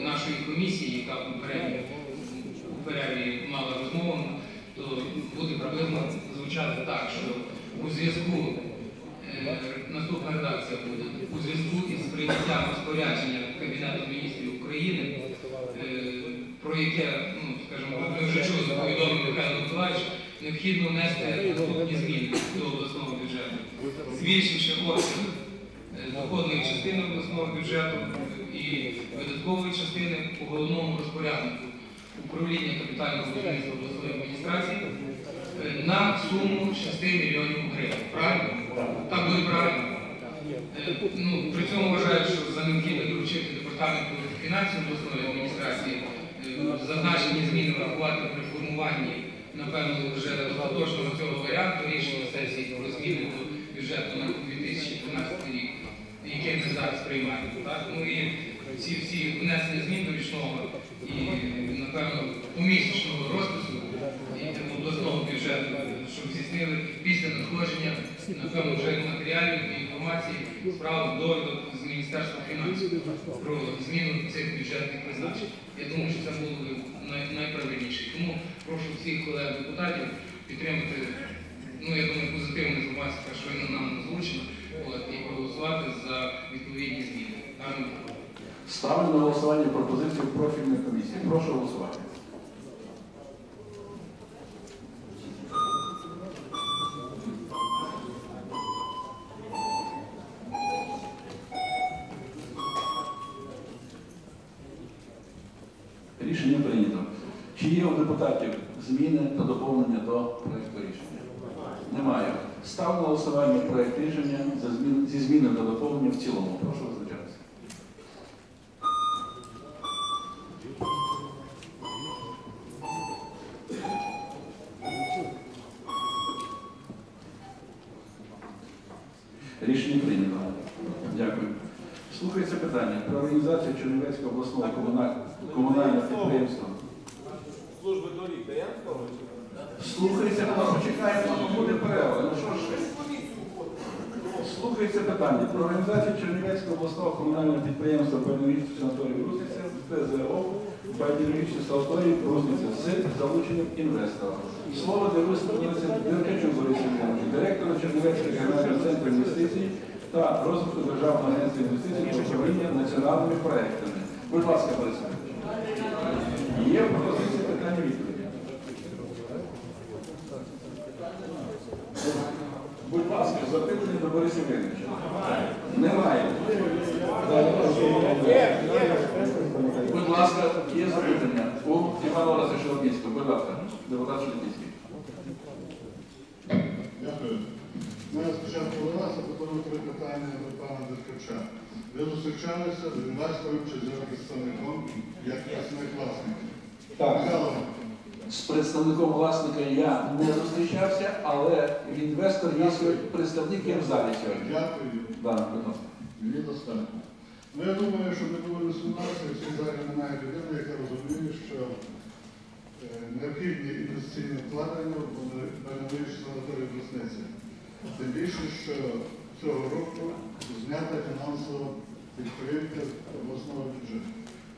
нашої комісії, яка у перерві мала розмову, то буде приблизно звучати так, що у зв'язку Е, Наступна редакція буде. У зв'язку із прийняттям розпорядження Кабінету міністрів України, е, про яке, ну скажімо, ми вже чули повідомив Михайло Миколаївич, необхідно внести наступні зміни до обласного бюджету, збільшивши обсяг е, доходної частини обласного бюджету і видаткової частини по головному розпоряднику управління капітального будівництва обласної адміністрації е, на суму 6 мільйонів гривень. Правильно? Так буде правильно. Е, Ну, при цьому вважаю, що за необхідне доручити департаменту фінансів обласної адміністрації е, зазначені зміни врахувати при формуванні, напевно, вже остаточного цього варіанту рішення сесії про зміни до бюджету на 2013 рік, яке ми зараз приймаємо. Так? Ну і ці всі внесення змін до річного і, напевно, помісячного розпису і обласного бюджету, щоб здійснили після надходження, напевно, вже матеріалів і інформації, справ довідок з Міністерства фінансів про зміну цих бюджетних призначень. Я думаю, що це було най- найправильніше. Тому прошу всіх колег депутатів підтримати, ну я думаю, позитивну інформацію, яка щойно нам озвучена, і проголосувати за відповідні зміни. Гарного дня. Ставлю на голосування пропозицію профільної комісії. Прошу голосувати. Рішення прийнято. Чи є у депутатів зміни та доповнення до проєкту рішення? Немає. Ставлю на голосування проєкт рішення зі змінами та доповненням в цілому. Прошу Рішення прийнято. Дякую. Слухається питання про організацію Чернівецького обласного комуна- комунального підприємства. Служби доріг, де я Слухається, почекаємо, ну, буде перерва. Ну що ж, слухається питання про організацію Чернівецького обласного комунального підприємства Байдерічний санаторій Брусниця, ТЗО, Байдерічний санаторій Брусниця з залученням інвестора. Слово для виступу Деркачу Борису директора Чернівецького регіонального центру інвестицій та розвитку Державного агентства інвестицій та управління національними проектами. Будь ласка, Борис Іванович. Є пропозиції питання відповіді. Будь ласка, запитання до Немає. Будь ласка, є запитання у Івана Ораса Шелопінського. Будь ласка, депутат Шелопінський. Дякую. Ми спочатку до вас, а потім три питання до пана Деркача. Ви зустрічалися з інвестором чи з представником як власника? Так. З представником власника я не зустрічався, але інвестор є сьогодні представник є в залі сьогодні. Дякую. Да, будь ласка. Ну, я думаю, що не було сумніватися, в цій залі немає людини, яка розуміє, що е, необхідні інвестиційні вкладення в найновіші санаторії Брусниці. Тим більше, що цього року знята фінансова підтримка обласного бюджету.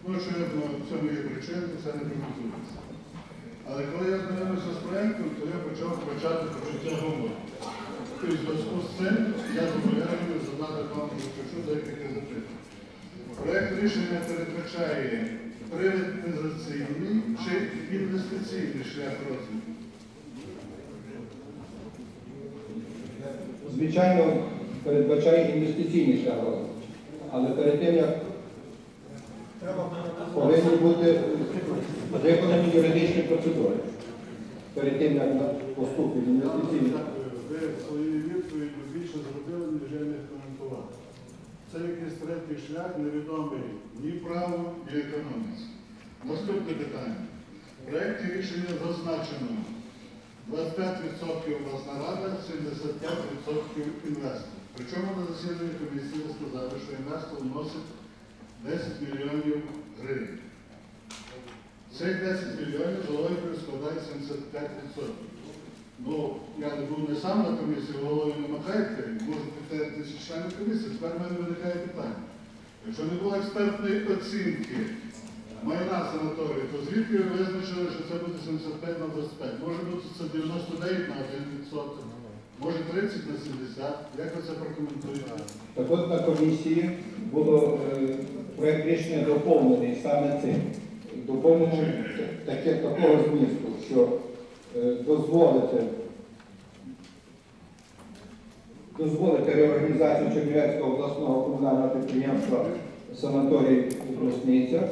Ну, очевидно, в цьому є причини, це не коментується. Але коли я знайомився з проєктом, то я почав вбачати почуття гумору. І в зв'язку з цим я зобов'язаний задати пану Деркачу декілька запитань. Проєкт рішення передбачає приватизаційний чи інвестиційний шлях розвитку. звичайно, передбачає інвестиційний шлях розвитку. Але перед тим, як повинні бути виконані юридичні процедури. Перед тим, як поступить інвестиційний. Ви в своїй відповіді більше зробили, ніж я міг коментувати. Це якийсь третій шлях, невідомий ні праву, ні економіці. Наступне питання. В проєкті рішення зазначено 25% обласна рада, 75% інвестор. Причому на засіданні комісії ви сказали, що інвестор вносить 10 мільйонів гривень. Цих 10 мільйонів за логікою складає 75%. Ну, я не був не сам на комісії, головою не махайте, можуть підтвердити члени комісії. Тепер в мене виникає питання. Якщо не було експертної оцінки майна санаторію, то звідки ви визначили, що це буде 75 на 25? Може бути це 99 на 1%, може 30 на 70. Як ви це прокоментуєте? Так от на комісії було е, проект рішення доповнений саме цим. Доповнений таке, такого змісту, що е, дозволити, дозволити реорганізацію Чернівецького обласного комунального підприємства санаторій Брусниця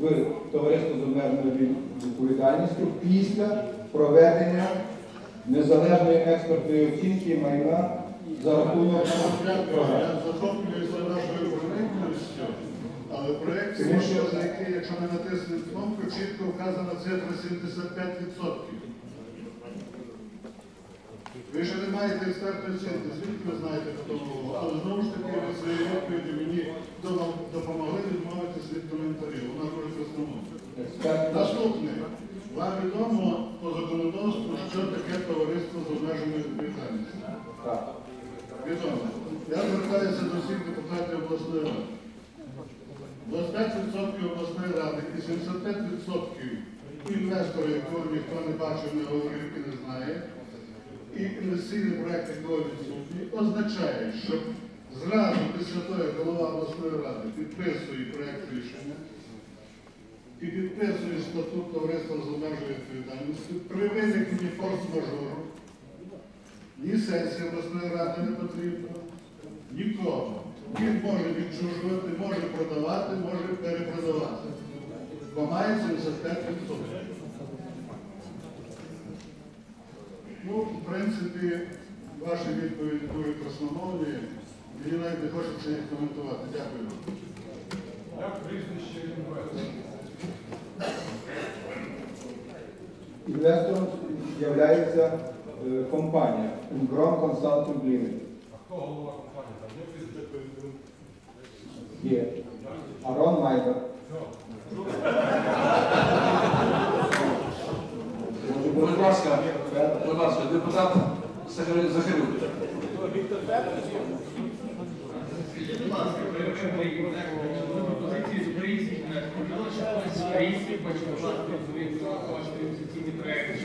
в товариство з обмеженою відповідальністю після проведення незалежної експертної оцінки майна за рахунок Я захоплююся нашою проникністю, але Тому що- за яке, якщо ми натиснемо кнопку, чітко вказана цифра 75%. Ви ще не маєте експертної оцінки, звідки ви знаєте хто було, але знову ж таки ви свої відповіді мені допомогли відмовитися від коментарів. Вона дуже красномовна. Наступне. Вам відомо по законодавству, що таке товариство з обмеженою відповідальністю? Я звертаюся до всіх депутатів обласної ради. 25% обласної ради і 75% інвестора, якого ніхто не бачив, не говорив і не знає, і інвестиційний проєкт, якого відсутній, означає, що зразу після того, як голова обласної ради підписує проєкт рішення і підписує статут товариства з обмеженою відповідальністю, при виникненні форс-мажору ні сесія обласної ради не потрібна, нікого. Він може відчужувати, може продавати, може перепродавати. Бо має 75%. Ну, в принципі, ваші відповіді дуже красномовні. Мені навіть не хочеться їх коментувати. Дякую вам. Інвестором є компанія Umbron Consulting Limited. Є. Арон Майдер. Будь ласка, будь ласка, депутат Захарюк.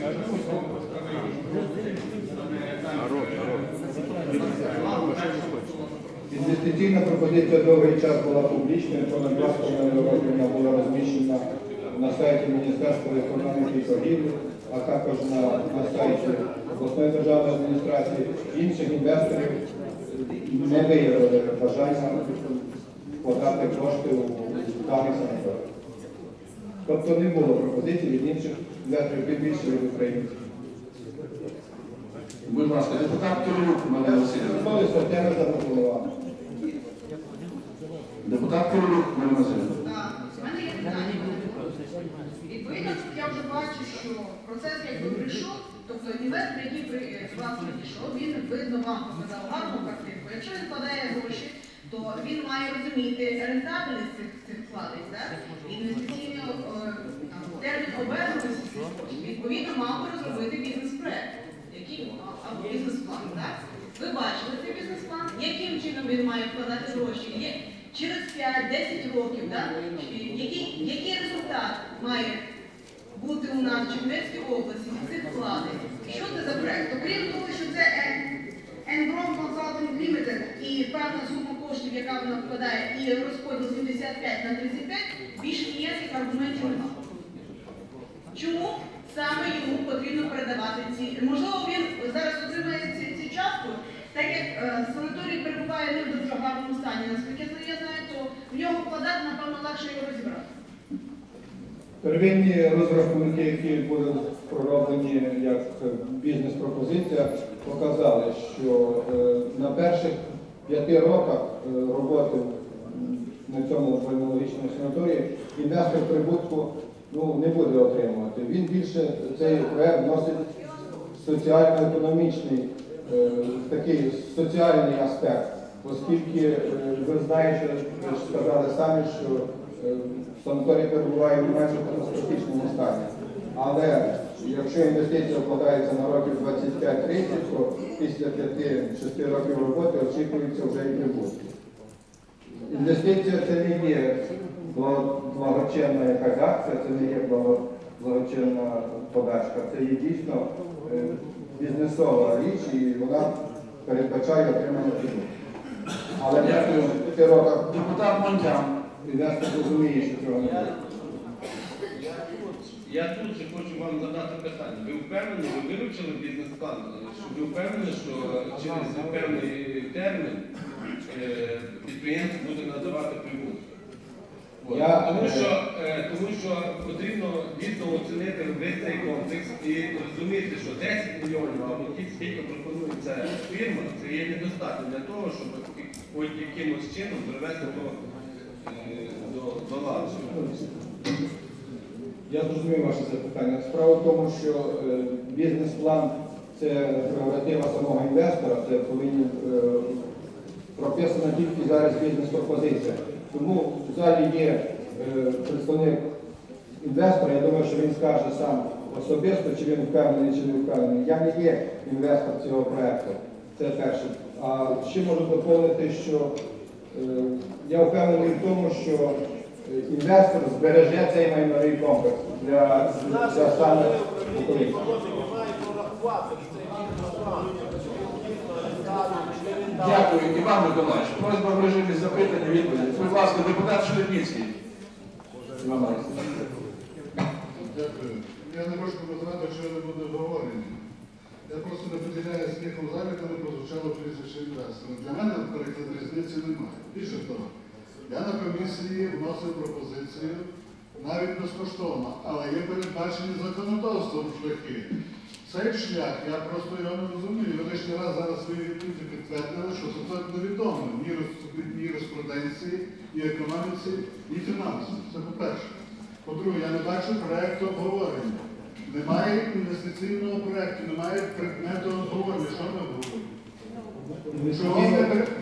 Скажіть, будь Інвестиційна пропозиція довгий час була публічною, понад 2,5 роки вона була розміщена на сайті Міністерства економіки і торгівлі, а також на, на сайті обласної державної адміністрації. Інших інвесторів не виявили бажання подати кошти у даний санаторій. Тобто не було пропозицій від інших інвесторів, тим більше від українців. Будь ласка, депутат Кирилюк Марина Васильівна. Депутат Кирилюк Марина Васильівна. У мене є питання. Відповідно, я вже бачу, що процес якби прийшов, тобто інвестор, який при вас підійшов, він видно вам показав гарну картинку. Якщо він вкладає гроші, то він має розуміти рентабельність цих, цих вкладень, так? інвестиційний термін обережності цих коштів. Відповідно, мав би розробити бізнес-проект, який або бізнес-план. Ви бачили цей бізнес-план, яким чином він має вкладати гроші? Через 5-10 років? Який, результат має бути у нас в Чернівецькій області від цих вкладень? Що це за проект? Окрім того, що це Engrom Consulting Limited і певна сума коштів, яка вона вкладає, і розподіл 75 на 35, більше ніяких аргументів немає. Чому саме йому потрібно передавати ці? Можливо, він зараз отримає ці, ці частку, так як е, санаторій перебуває не в дуже гарному стані, наскільки я знаю, то в нього вкладати, напевно, легше його розібрати. Первинні розрахунки, які були пророблені як бізнес-пропозиція, показали, що е, на перших п'яти роках е, роботи на цьому бальнологічному санаторії інвестор прибутку ну, не буде отримувати. Він більше цей проект носить соціально-економічний е, такий соціальний аспект, оскільки е, ви знаєте, ж сказали самі, що е, санаторій перебуває в майже катастрофічному стані. Але якщо інвестиція вкладається на років 25-30, то після 5-6 років роботи очікується вже і прибутки. Інвестиція це не є благочинна якась акція, це не є благочинна подачка, це є дійсно е, бізнесова річ і вона передбачає отримання прибутку. Але в п'яти роках депутат Монтян. розуміє, що цього не буде. Я тут же хочу вам задати питання. Ви впевнені, ви вивчили бізнес-план, що ви впевнені, що через певний термін е, буде надавати прибуток? Я, тому, е, що, е, тому що потрібно дійсно оцінити весь цей комплекс і розуміти, що 10 мільйонів або ті, скільки пропонує ця фірма, це є недостатньо для того, щоб хоч якимось чином привести до, до, до ладу. Я зрозумів ваше запитання. Справа в тому, що бізнес-план це прерогатива самого інвестора, це повинні прописана тільки зараз бізнес-пропозиція. Тому в залі є е, представник інвестора, я думаю, що він скаже сам особисто, чи він впевнений, чи не впевнений. Я не є інвестор цього проекту. Це перше. А ще можу доповнити, що е, я впевнений в тому, що е, інвестор збереже цей майновий комплекс для, для саме Буковини. Дякую, Іван Миколаївич. Просьба в режимі запитання відповіді. Будь ласка, депутат Шелепніцький. Іван. Дякую. Я не можу коментувати, що не буде обговорення. Я просто не поділяю сміху в залі, коли прозвучало прізвище інвестора. Для мене, наприклад, різниці немає. Більше того, я на комісії вносив пропозицію навіть безкоштовно, але є передбачені законодавством шляхи. Цей шлях, я просто його не розумію. Ви лишній раз зараз свої відповіді підтвердили, що це невідомо ні юриспруденції, ні економіці, ні фінансів. Це по-перше. По-друге, я не бачу проєкту обговорення. Немає інвестиційного проєкту, немає предмету обговорення. Що ми обговорюємо?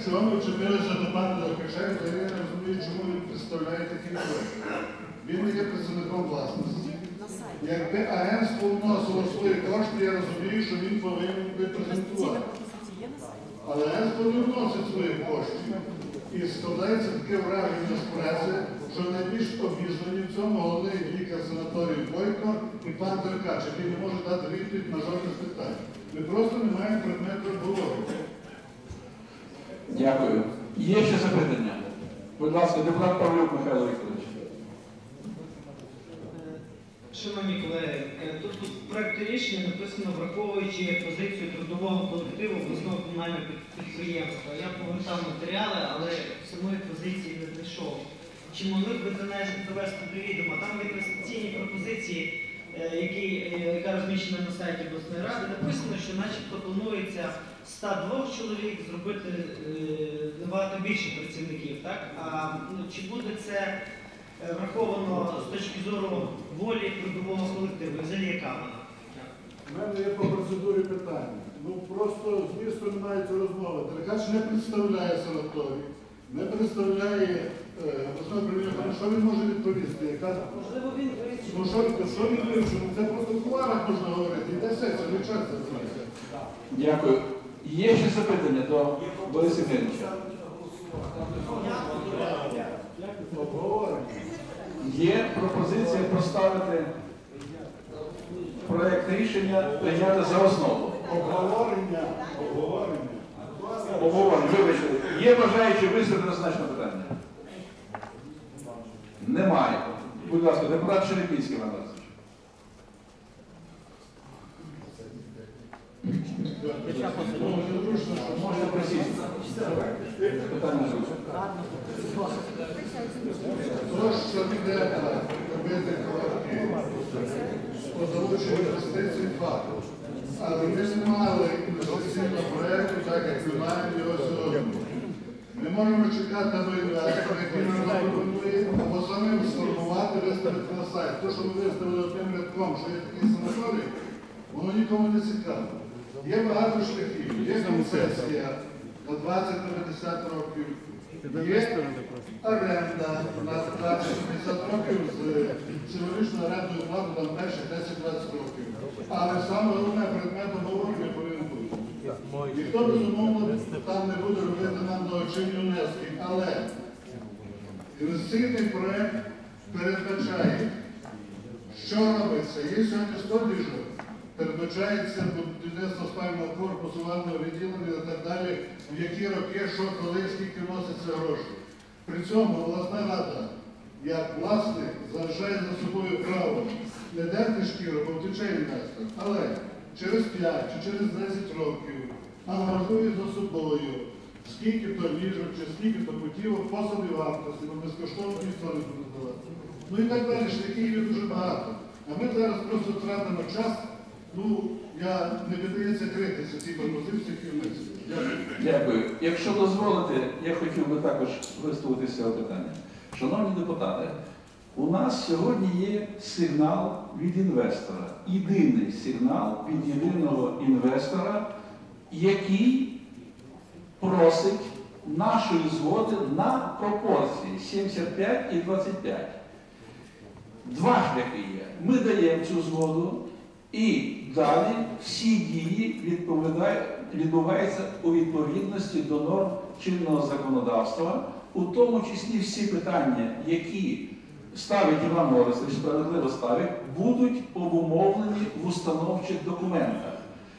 Чого ми, вчепилися до пана Лукашенка, я не розумію, чому він представляє такий проєкт. Він не є представником власності. Якби агентство вносило свої кошти, я розумію, що він повинен би. Але агентство не вносить своїх коштів. І складається таке враження з преси, що найбільш обізнані в цьому головний лікар санаторію Бойко і пан Деркач, який не може дати відповідь на жодне з питань. Ми просто не маємо предмету обговорення. Дякую. Є ще запитання? Будь ласка, депутат Павлюк Михайло Вікторович. Шановні колеги, е, тут у проєкті рішення написано, враховуючи позицію трудового колективу обласного комунального підприємства. Я повертав матеріали, але самої позиції не знайшов. Чи могли б ви довести до відома? Там є престаційні пропозиції, е, які, е, яка розміщена на сайті обласної ради, написано, що начебто планується 102 чоловік зробити набагато більше працівників. Так? А ну, чи буде це враховано з точки зору волі трудового колективу? Взагалі яка вона? У мене є по процедурі питання. Ну просто з містом немає цієї розмови. Деркач не представляє санаторій, не представляє е, обласне. Що він може відповісти? Яка... Можливо, він вирішив. Ну що, він- що він вирішив? Ну, Це просто в куларах можна говорити. Іде сесія, не час це зробити. Дякую. Є ще запитання до Бориса Євгеновича? Обговорення. Є пропозиція поставити проект рішення прийняти за основу. Обговорення. Обговорення. Обговорення, вибачте. Є бажаючі висловити зазначене питання? Немає. Будь ласка, депутат Шерепінський Іван Олексійович. Можна присісти. Тож, що піде робити короткий по залученню інвестицій факт. Але ми не мали інвестиційного проєкту, так як ми маємо його сьогодні. Ми можемо чекати або інвестора, який нам запропонує, або самим сформувати, виставити на сайт. Те, що ми виставили одним рядком, що є такий санаторій, воно нікому не цікаво. Є багато шляхів, є концесія на 20 на 50 років, є оренда на 20-50 років з символічною орендою плату там перші 10-20 років. Але саме головне предмет обговорення повинен бути. Ніхто безумовно там не буде робити нам благочинні внески, але інвестиційний проєкт передбачає, що робиться. Є сьогодні 100 діжок, передбачається будівництво спального корпусу, ванного відділення і так далі, в які роки, що, коли, скільки носиться грошей. При цьому обласна рада, як власник, залишає за собою право не дерти шкіру, бо втече інвестор, але через 5 чи через 10 років амортує за собою скільки то ліжок, чи скільки то путівок по собі вартості, бо безкоштовно ніхто не буде здавати. Ну і так далі, шляхів є дуже багато. А ми зараз просто тратимо час, ну, я не піддається критися ці пропозиції, які. Дякую. Дякую. Якщо дозволите, я хотів би також висловити з цього питання. Шановні депутати, у нас сьогодні є сигнал від інвестора. Єдиний сигнал від єдиного інвестора, який просить нашої згоди на пропорції 75 і 25. Два шляхи є. Ми даємо цю згоду, і далі всі дії відбуваються у відповідності до норм чинного законодавства, у тому числі всі питання, які ставить Іван Борисович, справедливо ставить, будуть обумовлені в установчих документах.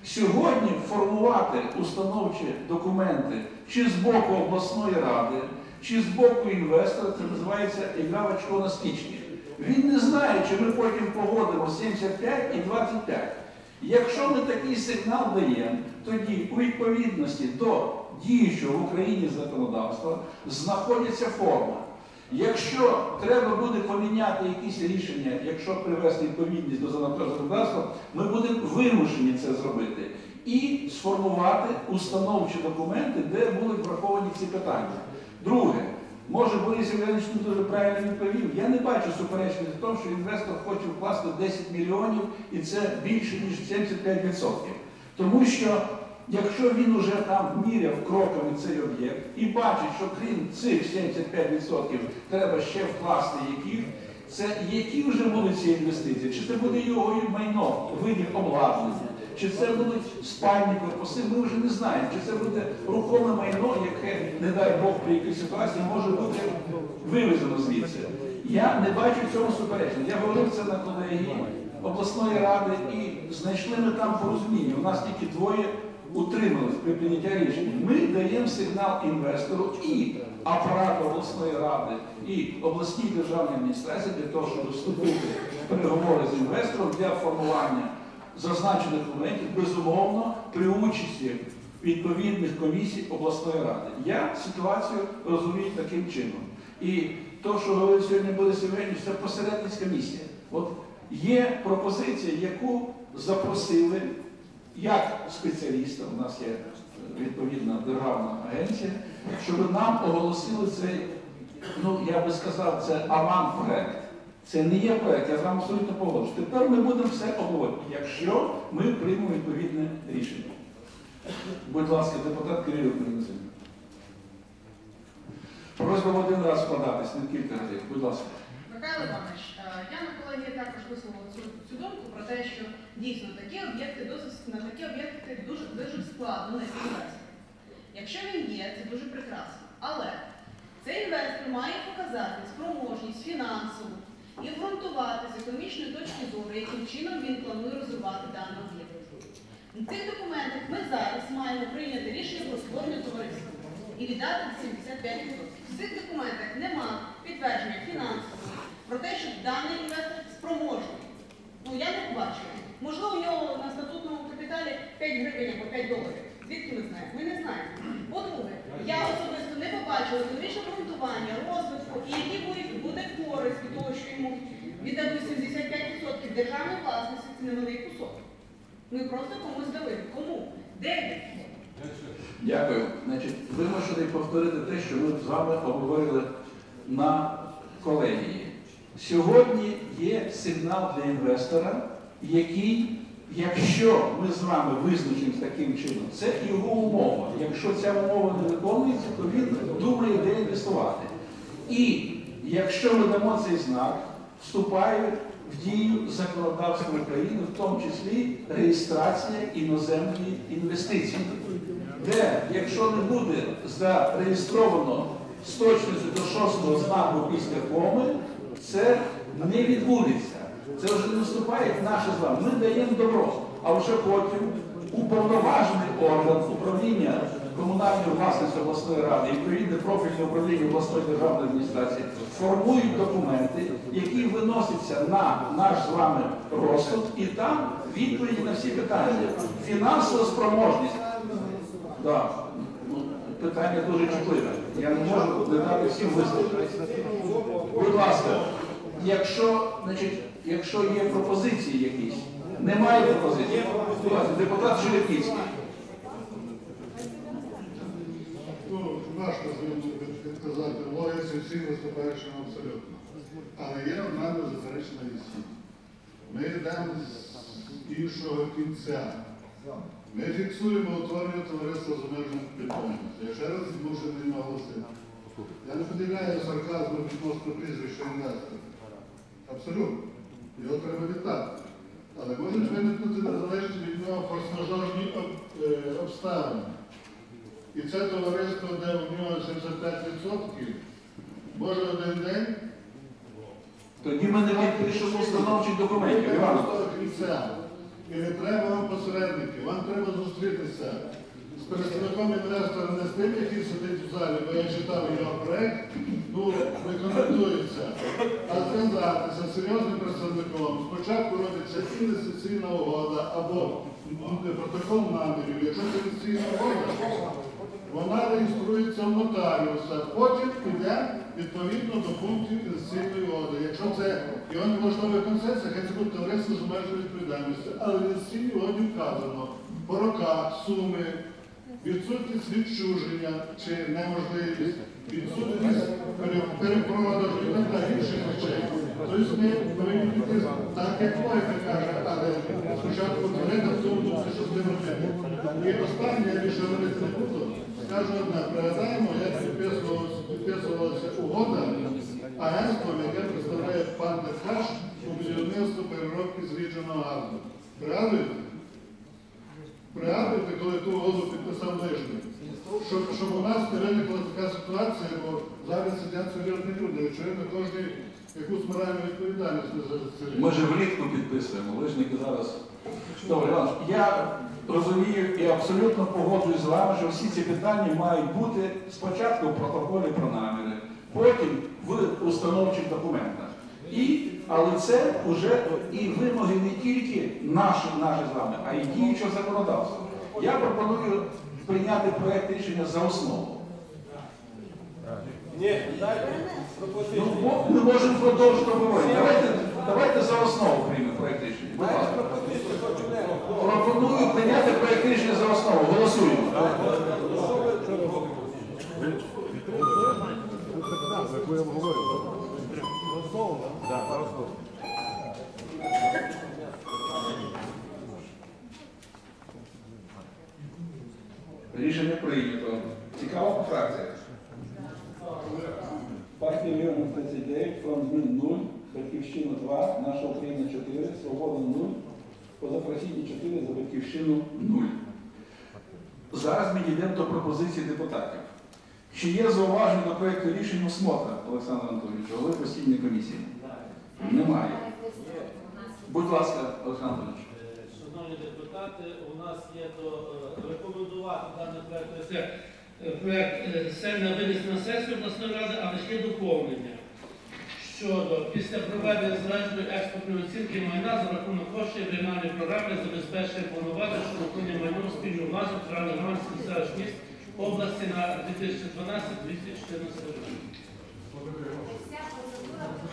Сьогодні формувати установчі документи чи з боку обласної ради, чи з боку інвестора, це називається ігра очко на стічні. Він не знає, чи ми потім погодимо 75 і 25. Якщо ми такий сигнал даємо, тоді у відповідності до діючого в Україні законодавства знаходиться форма. Якщо треба буде поміняти якісь рішення, якщо привести відповідність до законодавства, ми будемо вимушені це зробити і сформувати установчі документи, де будуть враховані ці питання. Друге, може Борис Євгенович не дуже правильно відповів. Я не бачу суперечності в тому, що інвестор хоче вкласти 10 мільйонів і це більше ніж 75%. Тому що якщо він уже там міряв кроками цей об'єкт і бачить, що крім цих 75% треба ще вкласти яких, це які вже будуть ці інвестиції? Чи це буде його майно в виді обладнання? Чи це будуть спальні корпуси, ми вже не знаємо. Чи це буде рухоме майно, яке, не дай Бог, при якійсь ситуації може бути вивезено звідси. Я не бачу в цьому суперечення. Я говорив це на колегії обласної ради і знайшли ми там порозуміння. У нас тільки двоє утримались при прийнятті рішення. Ми даємо сигнал інвестору і апарату обласної ради, і обласній державній адміністрації для того, щоб вступити в переговори з інвестором для формування зазначених моментів, безумовно, при участі відповідних комісій обласної ради. Я ситуацію розумію таким чином. І то, що говорив сьогодні Борис Євгенійович, це посередницька місія. От є пропозиція, яку запросили як спеціаліста, у нас є е, відповідна державна агенція, щоб нам оголосили цей, ну я би сказав, це авант-проект. Це не є проект, я з вами абсолютно погоджуюсь. Тепер ми будемо все обговорювати, якщо ми приймемо відповідне рішення. Будь ласка, депутат Кирило Кривицин. Просьба в один раз складатись, не кілька разів. Будь ласка. Михайло Іванович, е, я на колегії також висловила цю, цю думку про те, що дійсно такі об'єкти досить на такі об'єкти дуже дуже складно знайти інвестора. Якщо він є, це дуже прекрасно. Але цей інвестор має показати спроможність фінансову і обґрунтувати з економічної точки зору, яким чином він планує розвивати даний об'єкт. В цих документах ми зараз маємо прийняти рішення про створення товариства і віддати 75%. В цих документах нема підтвердження фінансового про те, що даний інвестор спроможний. Ну я не побачила. Можливо, у нього на статутному капіталі 5 гривень або 5 доларів. Звідки ми знаємо? Ми не знаємо. По-друге, я особисто не побачила економічне обґрунтування, розвитку і які буде, користь від того, що йому віддадуть 75% державної власності, це невеликий кусок. Ми просто комусь дали. Кому? Де? Дякую. Значить, вимушений повторити те, що ми з вами обговорили на колегії. Сьогодні є сигнал для інвестора, який, якщо ми з вами визначимо таким чином, це його умова. Якщо ця умова не виконується, то він думає, де інвестувати. І якщо ми дамо цей знак, вступає в дію законодавства України, в тому числі реєстрація іноземної інвестиції де, якщо не буде зареєстровано з точністю до шостого знаку після коми, це не відбудеться. Це вже не вступає в наше з вами. Ми даємо добро, а вже потім уповноважений орган управління комунальної власності обласної ради і відповідне профільне управління обласної державної адміністрації формують документи, які виносяться на наш з вами розсуд, і там відповіді на всі питання. Фінансова спроможність. Да. Ну, питання дуже чутливе. Я не можу не дати всім висловити. Будь ласка, якщо, значить, якщо є пропозиції якісь, немає пропозиції. Депутат Шелепківський. Ну, важко відказати в логіці всім виступаючим абсолютно. Але є одна незаперечна істина. Ми йдемо з іншого кінця. Ми фіксуємо утворення товариства з обмеженою відповідальністю. Я ще раз змушений наголосити. Я не поділяю сарказму відносно прізвища інвестора. Абсолютно. Його треба вітати. Але можуть виникнути незалежні від нього форс-мажорні е, обставини. І це товариство, де у нього 75%, може один день Тоді ми не підпишемо установчих документів. Просто кінця. І не треба вам посередників, вам треба зустрітися з представником інвестора не з тим, в залі, бо я читав його проект, ну, не а зв'язатися з серйозним представником. Спочатку робиться інвестиційна угода або протокол намірів. Якщо це інвестиційна угода, вона реєструється в нотаріуса, потім йде відповідно до пунктів інвестиційної угоди. Якщо це його не влаштовує концесія, хай це буде товариство з обмеженою відповідальністю. Але в інвестиційній угоді вказано по роках, суми, відсутність відчуження чи неможливість, відсутність пере- перепродажу і так далі інших речей. Тобто ми повинні піти так, як логіка каже, але спочатку творити в цьому дусі, що з ним робити. І останнє, я більше говорити не буду, скажу одне, пригадаємо, як підписувалася, угода агентством, яке представляє пан Декаш у будівництво переробки зрідженого газу. Пригадуєте? Пригадуєте, коли ту угоду підписав Лижний? Щоб, щоб у нас не виникла така ситуація, бо зараз сидять серйозні люди, очевидно, кожен якусь моральну відповідальність не за Ми ж влітку підписуємо, лижники зараз. Добре, Іван, я розумію і абсолютно погоджуюсь з вами, що всі ці питання мають бути спочатку в протоколі про наміри, потім в установчих документах. І, але це вже і вимоги не тільки наші, наші з вами, а й діючого законодавства. Я пропоную прийняти проект рішення за основу. Ні, дайте Ну, ми можемо продовжити обговорення. Давайте, давайте за основу приймемо проект рішення. Будь ласка. Пропоную прийняти проект рішення за основу. Голосуємо. Рішення прийнято. Цікаво по фракціях. Партія Регіону 39, фронт змін 0, Батьківщина 2, Наша Україна 4, Свобода 0, позафракційні 4, за Батьківщину 0. Зараз ми дійдемо до пропозицій депутатів. Чи є зауваження до проєкту рішення СМОТа, Олександр Анатолійович, голови постійної комісії? Немає. Будь ласка, Олександр Анатолійович. Шановні депутати, у нас є до е, рекомендувати даний проект. Це е, проект е, сильно винести на сесію обласної ради, але ще доповнення. Щодо після проведення залежної експортної оцінки майна за рахунок коштів регіональної програми забезпечення планувати, що виконання майно спільну власну центральної громадських селищ міст області на 2012-2014 роки.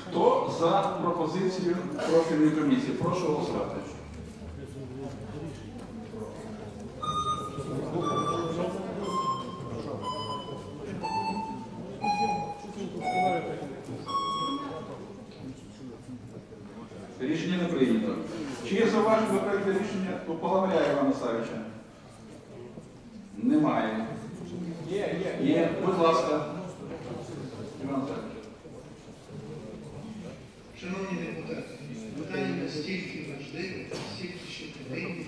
Хто за пропозицію профільної комісії? Прошу голосувати. Рішення не прийнято. Чи є зауваження до проекту рішення у Паламаря Івана Савича? Немає. Є, є. Є. Будь ласка. Іван. Шановні депутати, питання настільки важливе, настільки щепетильне,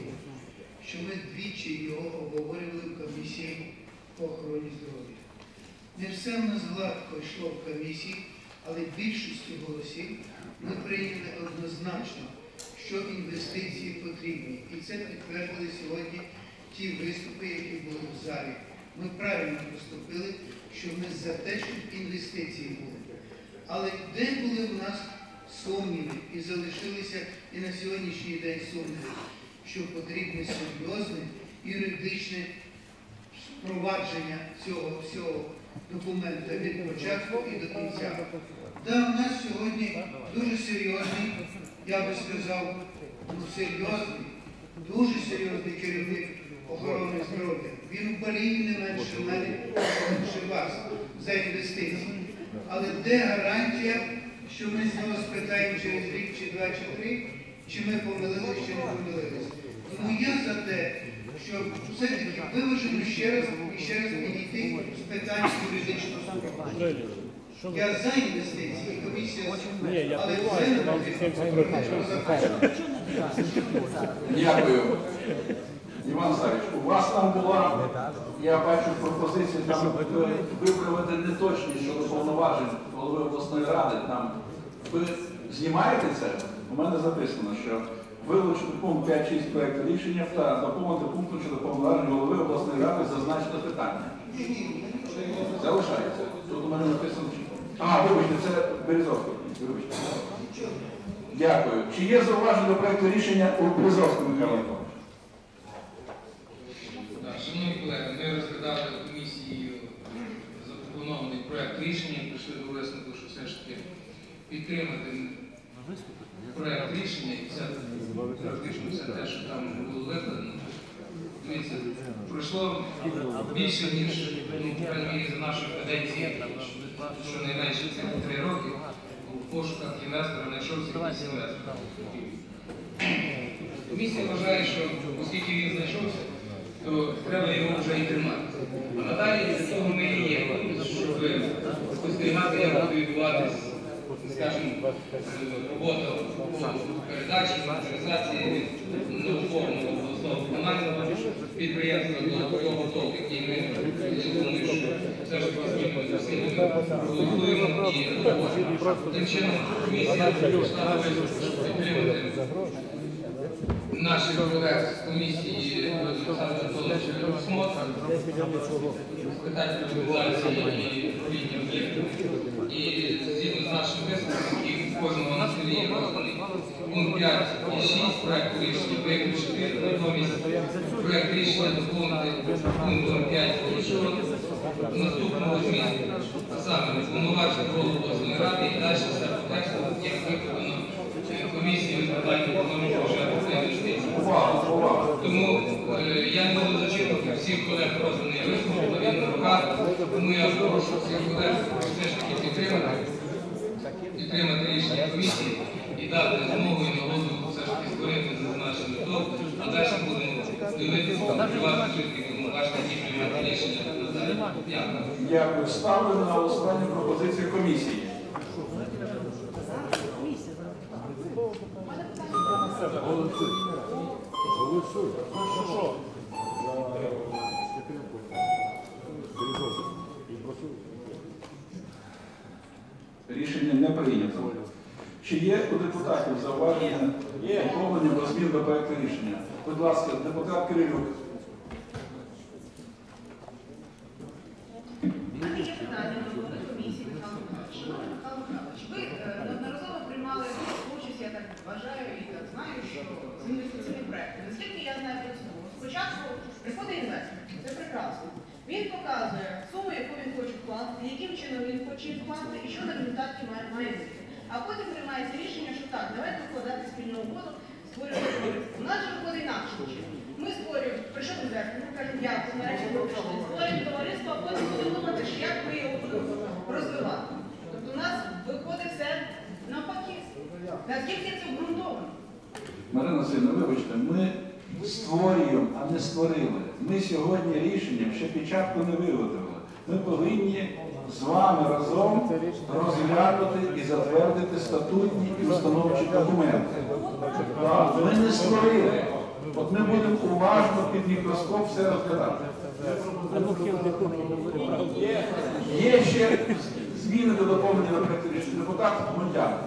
що ми двічі його обговорювали в комісії по охороні здоров'я. Не все в нас гладко йшло в комісії, але більшістю голосів ми прийняли однозначно, що інвестиції потрібні. І це підтвердили сьогодні ті виступи, які були в залі. Ми правильно поступили, що ми за те, щоб інвестиції були. Але де були в нас сумніви і залишилися і на сьогоднішній день сумніви, що потрібне серйозне юридичне впровадження цього всього документа від початку і до кінця. Да, у нас сьогодні дуже серйозний, я би сказав, ну серйозний, дуже серйозний керівник охорони здоров'я. Він боліє не менше мене, не менше вас за інвестиції. Але де гарантія, що ми з нього спитаємо через рік, чи два, чи три, чи ми помилилися, чи не помилилися? Тому я за те, щоб все-таки виважено ще раз і ще раз підійти з питань юридичного суду. Я за інвестиції, комісія, але це не Дякую. Іван Савич, у вас там була, я бачу пропозиція там виправити неточність щодо повноважень голови обласної ради. Там ви знімаєте це? У мене записано, що вилучити пункт 5.6 проекту рішення та доповнити пунктом щодо повноважень голови обласної ради зазначити питання. Залишається. Тут у мене написано. А, вибачте, це Березовський. Вибачте. Дякую. Чи є зауваження до проекту рішення у Миколаївича? Так, Шановні колеги, ми розглядали комісією запропонований проект рішення, прийшли до висновку, що все ж таки підтримати проект рішення і все, практично все те, що там було викладено. Дивіться, пройшло більше, ніж, ну, за нашої каденції, щонайменше це три роки, у пошуках інвестора знайшовся якийсь інвестор. Комісія вважає, що оскільки він знайшовся, то треба його вже і тримати. А надалі для того ми і є, щоб спостерігати, як буде відбуватись, скажімо, робота передачі, організації наукового комунального підприємства до того толку, який ми, думаю, що все ж таки спільно з усіма проголосуємо і роботимо. Тим чином, комісія підтримати наших колег комісії Олександра Анатолійовича і управління об'єктами. І згідно з нашим висновком, який в кожного на столі є розданий, пункт 5 і 6 проекту рішення виключити, натомість проект рішення доповнити пунктом 5 іншого наступного змісту, а саме повноважити голову обласної ради і далі все по тексту, як викладено комісії з питань економічного розвитку та інвестицій. Тому е, я не буду зачитувати всіх колег розданий висновок, але він на руках, тому я прошу всіх колег все ж таки підтримати, підтримати рішення комісії і дати змогу і нагоду все ж таки створити зазначений ТОВ, а далі будемо дивитися, контролювати все-таки повноваження, приймати рішення. Дякую. Дякую. Ставлю на голосування пропозицію комісії. Рішення не прийнято. Чи є у депутатів зауваження доповнення до змін до проекту рішення? Будь ласка, депутат Кирилюк. Ви е, неодноразово приймали участь, я так вважаю і знаю, що з інвестиційним проектом. Наскільки я знаю процедуру, спочатку приходить інвестор, це прекрасно. Він показує суму, яку він хоче вкласти, яким чином він хоче вкласти і що на результаті має, бути. А потім приймається рішення, що так, давайте вкладати спільну угоду, створювати товариство. У нас же виходить інакше. Ми створюємо, прийшов інвестор, ми кажемо, дякую, нарешті ми. Створюємо товариство, а потім будемо думати, як ми його будемо розвивати. Тобто у нас виходить все навпаки. Наскільки це обґрунтовано? Марина Васильівна, вибачте, ми створюємо, а не створили. Ми сьогодні рішенням ще печатку не виготовили. Ми повинні з вами разом розглянути і затвердити статутні і установчі документи. Ми не створили. От ми будемо уважно під мікроскоп все розглядати. Є ще зміни до доповнення до проекту рішення. Депутат Мундяк.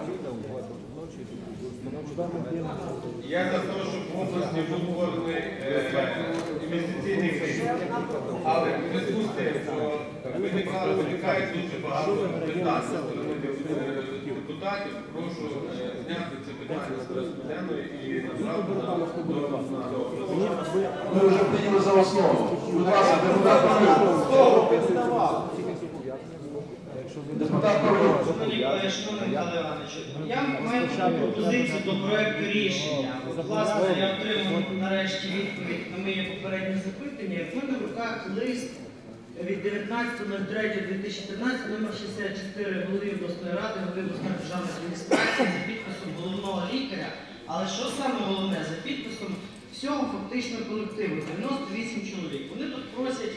Я за те, щоб в області був створений інвестиційний фонд. Але в зв'язку з тим, що виникає дуже багато питань е, депутатів, прошу е, зняти це питання з порядку і направити на до Ми вже прийняли за основу. Будь ласка, депутат Павлюк. Депутат Шановні колеги, шановний Михайло Іванович, я маю таку пропозицію до проекту рішення. От, Власне, я отримав нарешті відповідь на моє попереднє запитання. В мене в руках лист від 19.03.2013 номер 64 голови обласної ради, голови обласної державної адміністрації за підписом головного лікаря. Але що саме головне, за підписом всього фактично колективу 98 чоловік. Вони тут просять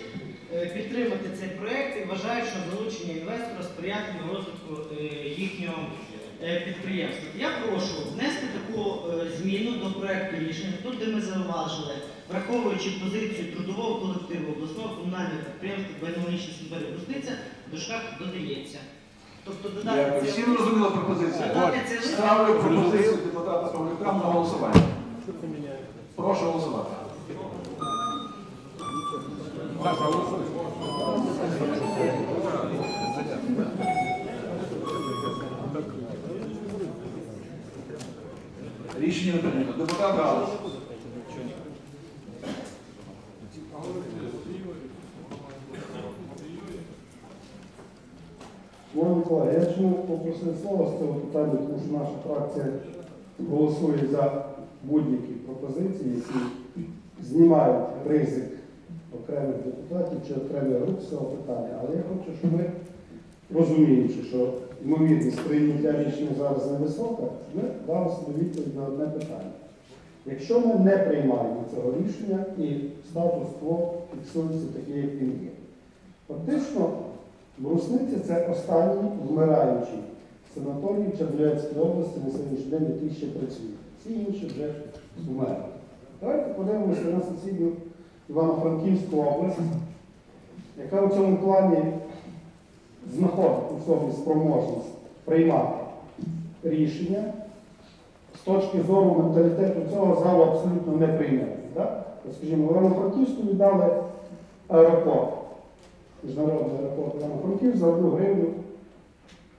підтримати цей проект і вважають, що залучення інвестора сприятиме розвитку е, їхнього е, підприємства. Я прошу внести таку е, зміну до проекту рішення, тут, де ми зауважили, враховуючи позицію трудового колективу обласного комунального підприємства «Беномічна Сімбері Русниця», в дужках додається. Тобто додати це- Всі зрозуміли пропозицію? Додати це. Ставлю пропозицію депутата Павлюка на голосування. Прошу голосувати. Рішення не прийнято. Депутат Галас. Шановні колеги, я чому попросив слова з цього питання, тому що наша фракція голосує за будь-які пропозиції, які знімають ризик окремих депутатів чи окремих груп цього питання. Але я хочу, щоб ми, розуміючи, що ймовірність прийняття рішення зараз невисока, ми дали собі відповідь на одне питання. Якщо ми не приймаємо цього рішення і статус-кво фіксується такий, як він є, фактично Брусниця це останній вмираючий санаторій в Чернівецькій області на сьогоднішній день, який ще працює. Всі інші вже вмерли. Давайте подивимося на сусідню Івано-Франківську область, яка у цьому плані знаходить у собі спроможність приймати рішення з точки зору менталітету цього залу абсолютно не прийняти. Скажімо, в Івано-Франківську віддали аеропорт міжнародний аеропорт Івано-Франків за одну гривню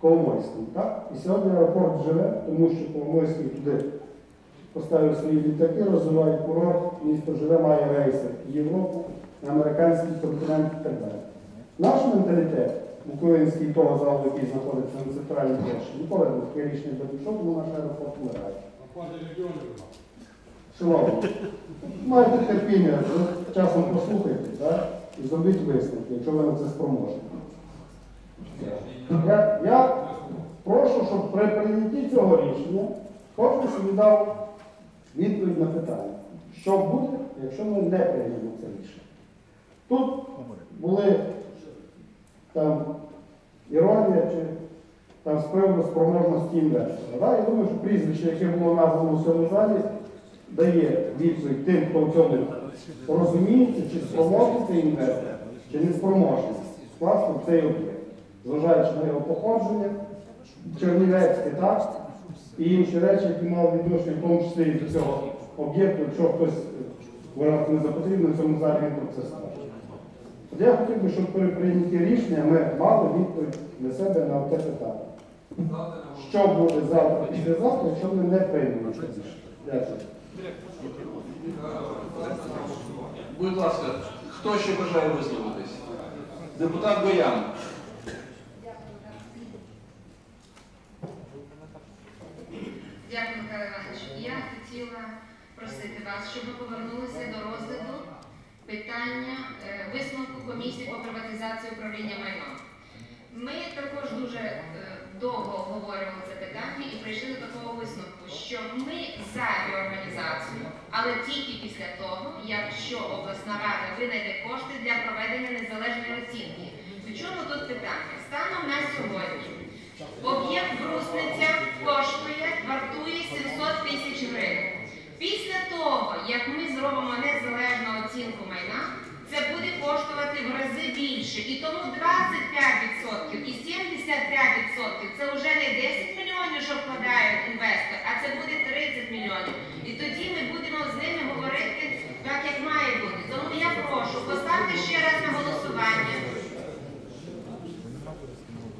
Коломойському. І сьогодні аеропорт живе, тому що Коломойський туди поставив свої літаки, розвиває курорт, місто живе, має рейси в Європу, на американський континент і так далі. Наш менталітет, Буковинський того залу, який знаходиться на центральній площі, ніколи не не пішов, тому наш аеропорт вмирає. Шановні, майте терпіння, часом послухайте, так? і зробіть висновки, якщо ви на це спроможні. Я, я прошу, щоб при прийнятті цього рішення кожен собі дав відповідь на питання, що буде, якщо ми не приймемо це рішення. Тут були там іронія чи там з приводу спроможності інвестора. Да? Я думаю, що прізвище, яке було названо в цьому залі, дає відповідь тим, хто в цьому розуміється, чи спроможний цей інвестор, чи не спроможний вкласти цей об'єкт, зважаючи на його походження, Чернівецьке, так, і інші речі, які мали відношення, в тому числі і до цього об'єкту, якщо хтось вважав не за потрібно, в цьому залі він про це скаже. От я хотів би, щоб при прийнятті рішення ми мали відповідь для себе на те питання. Що буде завтра, післязавтра, якщо ми не приймемо це рішення? Дякую. Будь ласка, хто ще бажає висловитись? Депутат Боян. Дякую, Михайло Іванович. Я хотіла просити вас, щоб ви повернулися до розгляду питання е, висновку комісії по приватизації управління майном. Ми також дуже е, довго обговорювали це питання і прийшли до такого висновку, що ми за реорганізацію, але тільки після того, якщо обласна рада винайде кошти для проведення незалежної оцінки. В чому тут питання? Станом на сьогодні об'єкт Брусниця коштує, вартує 700 тисяч гривень. Після того, як ми зробимо незалежну оцінку майна, це буде коштувати в рази більше. І тому 25% і 75% це вже не 10 мільйонів, що вкладає інвестор, а це буде 30 мільйонів. І тоді ми будемо з ними говорити так, як має бути. Тому я прошу, поставте ще раз на голосування.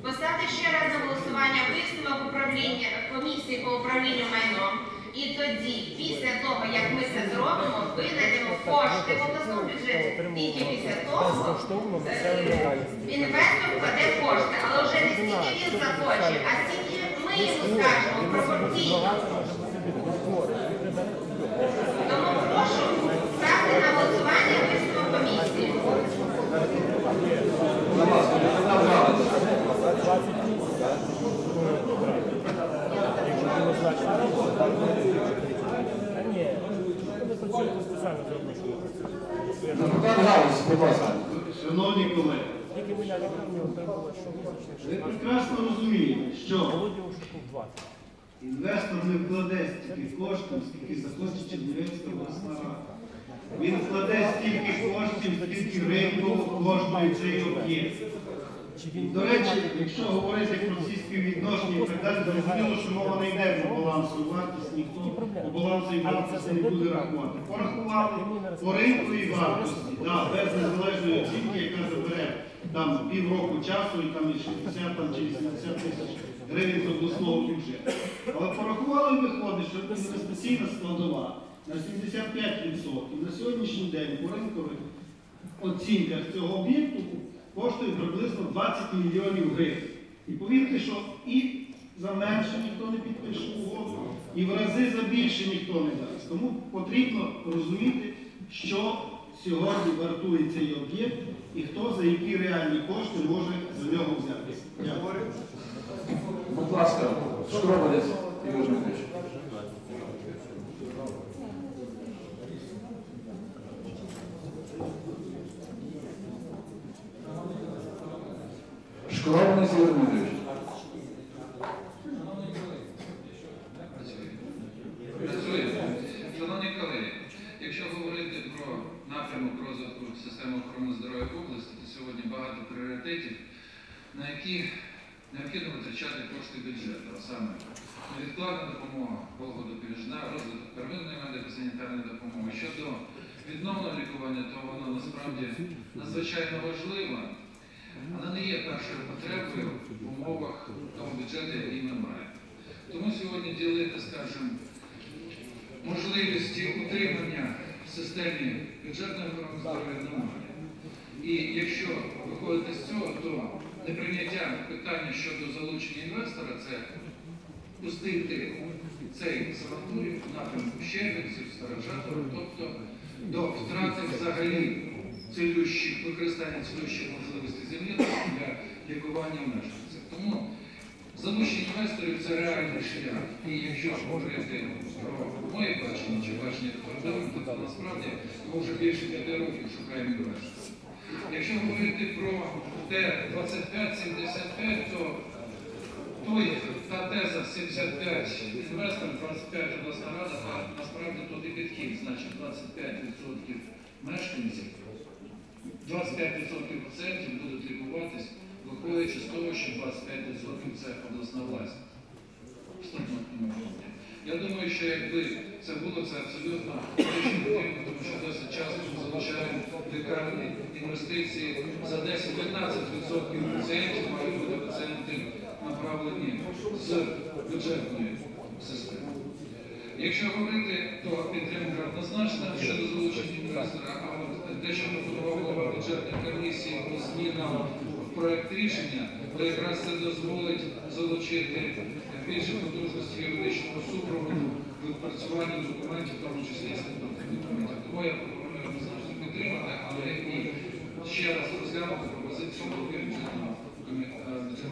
Поставте ще раз на голосування висновок управління комісії по управлінню майном. І тоді, після того, як ми це зробимо, виділимо кошти в обласному бюджеті. Тільки після того інвестор вкладе кошти, але вже не стільки він захоче, а стільки ми йому скажемо пропорційно. Тому прошу ставити на голосування висновок комісії. Депутат Галас, Шановні колеги, ви прекрасно розумієте, що інвестор не вкладе стільки коштів, скільки захоче Чернівецька власна рада. Він вкладе стільки коштів, скільки ринку коштує цей об'єкт. До речі, якщо говорити про ці співвідношення зрозуміло, що мова не йде про балансову вартість, ніхто по балансовій вартості не буде рахувати. Порахували по ринковій вартості, да, без незалежної оцінки, яка забере там півроку часу і там і 60 там, чи 80 тисяч гривень з обласного бюджету. Але порахували виходить, що інвестиційна складова на 75% на сьогоднішній день по ринкових оцінках цього об'єкту коштує приблизно 20 мільйонів гривень. І повірте, що і за менше ніхто не підпише угоду, і в рази за більше ніхто не дасть. Тому потрібно розуміти, що сьогодні вартує цей об'єкт і хто за які реальні кошти може за нього взятися. Дякую. Будь ласка, Шкрободець Ігор Дмитрович. Шкрободець Ігор Дмитрович. Працює. Шановні колеги, якщо говорити про напрямок розвитку системи охорони здоров'я в області, то сьогодні багато пріоритетів, на які необхідно витрачати кошти бюджету, а саме невідкладна допомога, погодопіліжна, розвиток первинної медико-санітарної допомоги. Щодо відновлення лікування, то воно насправді надзвичайно важливо, але не є першою потребою в умовах того бюджету, який ми маємо. Тому сьогодні ділити, скажімо, можливості утримання в системі бюджетної охорони здоров'я немає. І якщо виходити з цього, то неприйняття питання щодо залучення інвестора це пустити цей санаторій в напрямку тобто до втрати взагалі цілющих, використання цілющих можливостей землі для лікування мешканців. Тому залучення інвесторів це реальний шлях. І якщо говорити про моє бачення чи бачення департаменту, то насправді ми вже більше п'яти років шукаємо інвестора. Якщо говорити про Т-25-75, то той, та теза 75 інвестор, 25 обласна рада, та насправді тут і підхід, значить 25% мешканців, 25% пацієнтів будуть лікуватись, виходячи з того, що 25% це обласна власність. Я думаю, що якби це було, це абсолютно потрібно, тому що досить часто ми залучаємо лікарні інвестиції. За 10-15% пацієнтів мають бути пацієнти направлені з бюджетної системи. Якщо говорити, то підтримка однозначна щодо залучення інвестора, а те, що пропонував голова бюджетної комісії по змінам в проєкт рішення, то якраз це дозволить залучити більше потужності юридичного супроводу в відпрацюванні документів, в тому числі і документів. Тому я пропоную однозначно підтримати, але і ще раз розглянути пропозицію голови бюджетної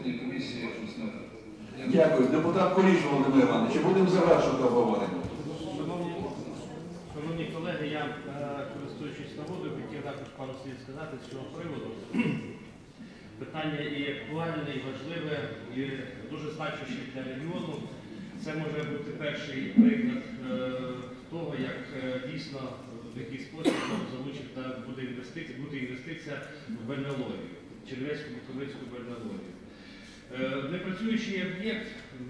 е, комісії ради. Дякую. Депутат Куліш Володимир Іванович, чи будемо завершувати обговорення? Шановні, шановні колеги, я, е, користуючись нагодою, хотів також пару слів сказати з цього приводу. Питання і актуальне, і важливе, і дуже значуще для регіону. Це може бути перший приклад е, того, як е, дійсно в який спосіб залучити буде інвестиція, буде інвестиція в бальнеологію, Чернівецьку Буковицьку бальнеологію. Е, Непрацюючий об'єкт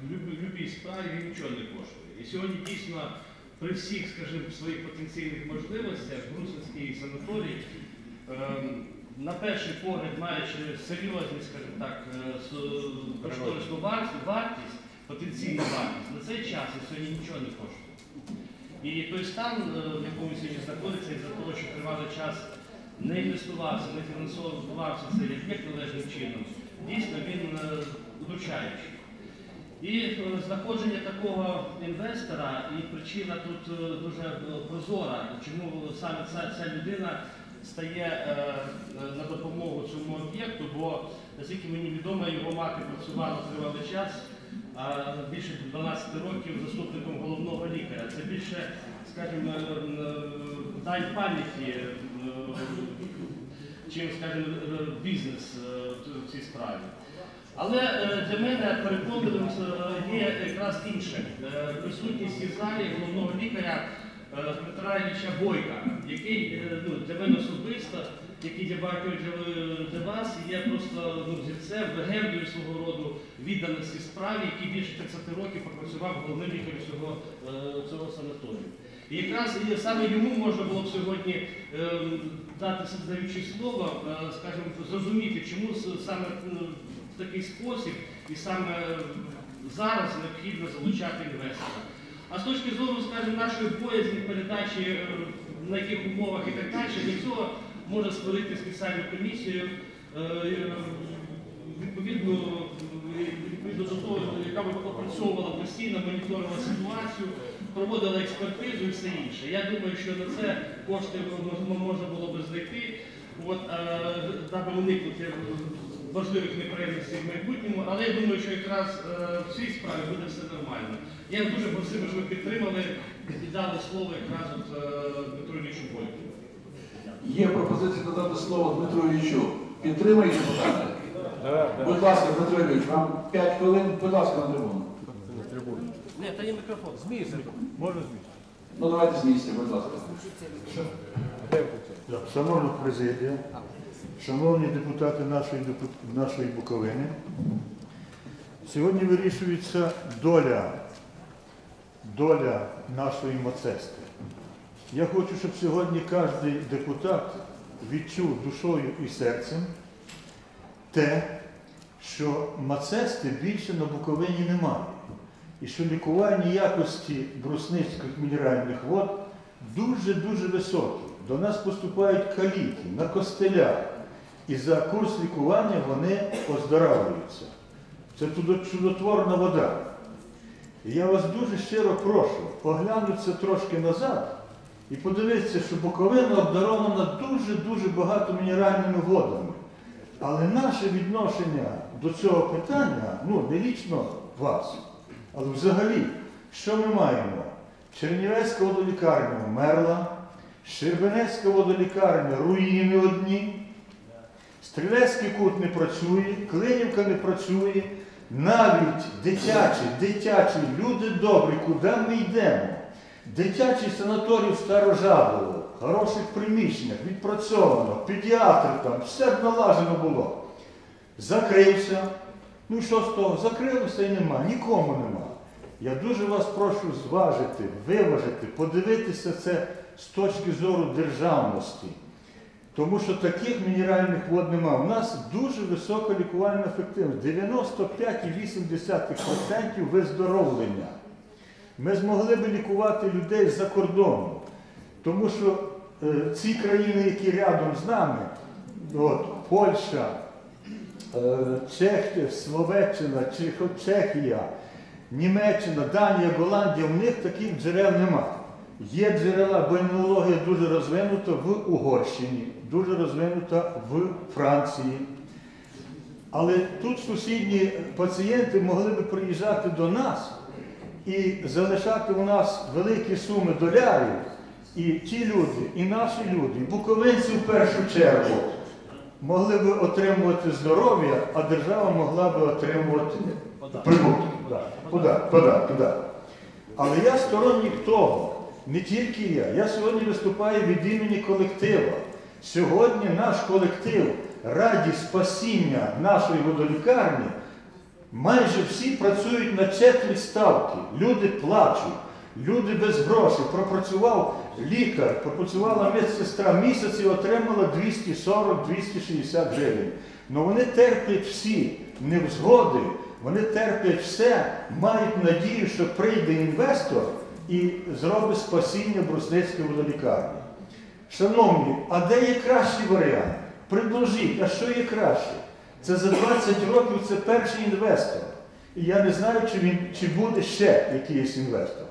в любій справі він нічого не коштує. І сьогодні дійсно при всіх, скажімо, своїх потенційних можливостях Брусинський санаторій, ем, на перший погляд, маючи серйозні, скажімо так, е, кошторисну вартість, потенційну вартість, на цей час і сьогодні нічого не коштує. І той стан, е, в якому сьогодні знаходиться, із-за того, що тривалий час не інвестувався, не фінансувався цей об'єкт належним чином, дійсно він е. І е, знаходження такого інвестора і причина тут е, дуже прозора, чому саме ця, ця людина стає на допомогу цьому об'єкту, бо наскільки мені відомо, його мати працювала тривалий час, а більше 12 років заступником головного лікаря. Це більше, скажімо, дань пам'яті, чим, скажімо, бізнес в цій справі. Але е, для мене переконливим е, є якраз інше. Е, Присутність із залі головного лікаря Петра Ілліча Бойка, який ну, для мене особисто, який для багатьох для, вас є просто ну, зірцем, легендою свого роду відданості справі, який більше 30 років пропрацював головним лікарем цього, цього санаторію. І якраз саме йому можна було б сьогодні е, дати даючи слово, е, скажімо, зрозуміти, чому саме е, в такий спосіб і саме зараз необхідно залучати інвестора. А з точки зору, скажімо, нашої боязні передачі, е, на яких умовах і так далі, для цього можна створити спеціальну комісію, е, е, відповідно, е, відповідно до того, яка би опрацьовувала постійно, моніторила ситуацію, проводила експертизу і все інше. Я думаю, що на це кошти можна було би знайти, от, е, уникнути важливих неприємностей в майбутньому, але я думаю, що якраз е, в цій справі буде все нормально. Я дуже просив, щоб ви підтримали і дали слово якраз от, е, Дмитру Іллічу Бойку. Є пропозиція надати слово Дмитру Іллічу. Підтримайте, депутати. Будь ласка, Дмитро Ілліч, вам 5 хвилин, будь ласка, на трибуну. Ні, та є мікрофон. З місця. Можна з. Ну давайте з місця, будь ласка. Шановна президія, шановні депутати нашої, нашої Буковини, сьогодні вирішується доля, доля нашої Мацести. Я хочу, щоб сьогодні кожен депутат відчув душою і серцем те, що Мацести більше на Буковині немає. І що лікувальні якості брусницьких мінеральних вод дуже-дуже високі. До нас поступають каліки на костелях. І за курс лікування вони оздоравлюються. Це чудотворна вода. І я вас дуже щиро прошу поглянутися трошки назад і подивитися, що Буковина обдарована дуже-дуже багато мінеральними водами. Але наше відношення до цього питання, ну, не лічно вас, але взагалі, що ми маємо? Чернівецька водолікарня вмерла, Щербинецька водолікарня руїни одні, Стрілецький кут не працює, Клинівка не працює, навіть дитячі, дитячі, люди добрі, куди ми йдемо? Дитячий санаторій в Старожадово, в хороших приміщеннях, відпрацьовано, педіатри там, все налажено було. Закрився. Ну що з того? Закрилося і нема, нікому нема. Я дуже вас прошу зважити, виважити, подивитися це з точки зору державності. Тому що таких мінеральних вод нема. У нас дуже висока лікувальна ефективність. 95,8% виздоровлення. Ми змогли би лікувати людей з-за кордону. Тому що е, ці країни, які рядом з нами, от, Польща, е, Чехія, Словаччина, Чех- Чехія, Німеччина, Данія, Голландія, в них таких джерел нема. Є джерела, бо імунологія дуже розвинута в Угорщині, дуже розвинута в Франції. Але тут сусідні пацієнти могли би приїжджати до нас і залишати у нас великі суми долярів. І ті люди, і наші люди, і буковинці в першу чергу, могли би отримувати здоров'я, а держава могла би отримувати прибуток. Податки, податки, да. Але я сторонник того, не тільки я. Я сьогодні виступаю від імені колектива. Сьогодні наш колектив раді спасіння нашої водолікарні майже всі працюють на четверть ставки. Люди плачуть, люди без грошей. Пропрацював лікар, пропрацювала медсестра місяць і отримала 240-260 гривень. Ну вони терплять всі невзгоди, вони терплять все, мають надію, що прийде інвестор і зробить спасіння Брусницької водолікарні. Шановні, а де є кращий варіант? Предложіть, а що є краще? Це за 20 років це перший інвестор. І я не знаю, чи, він, чи буде ще якийсь інвестор.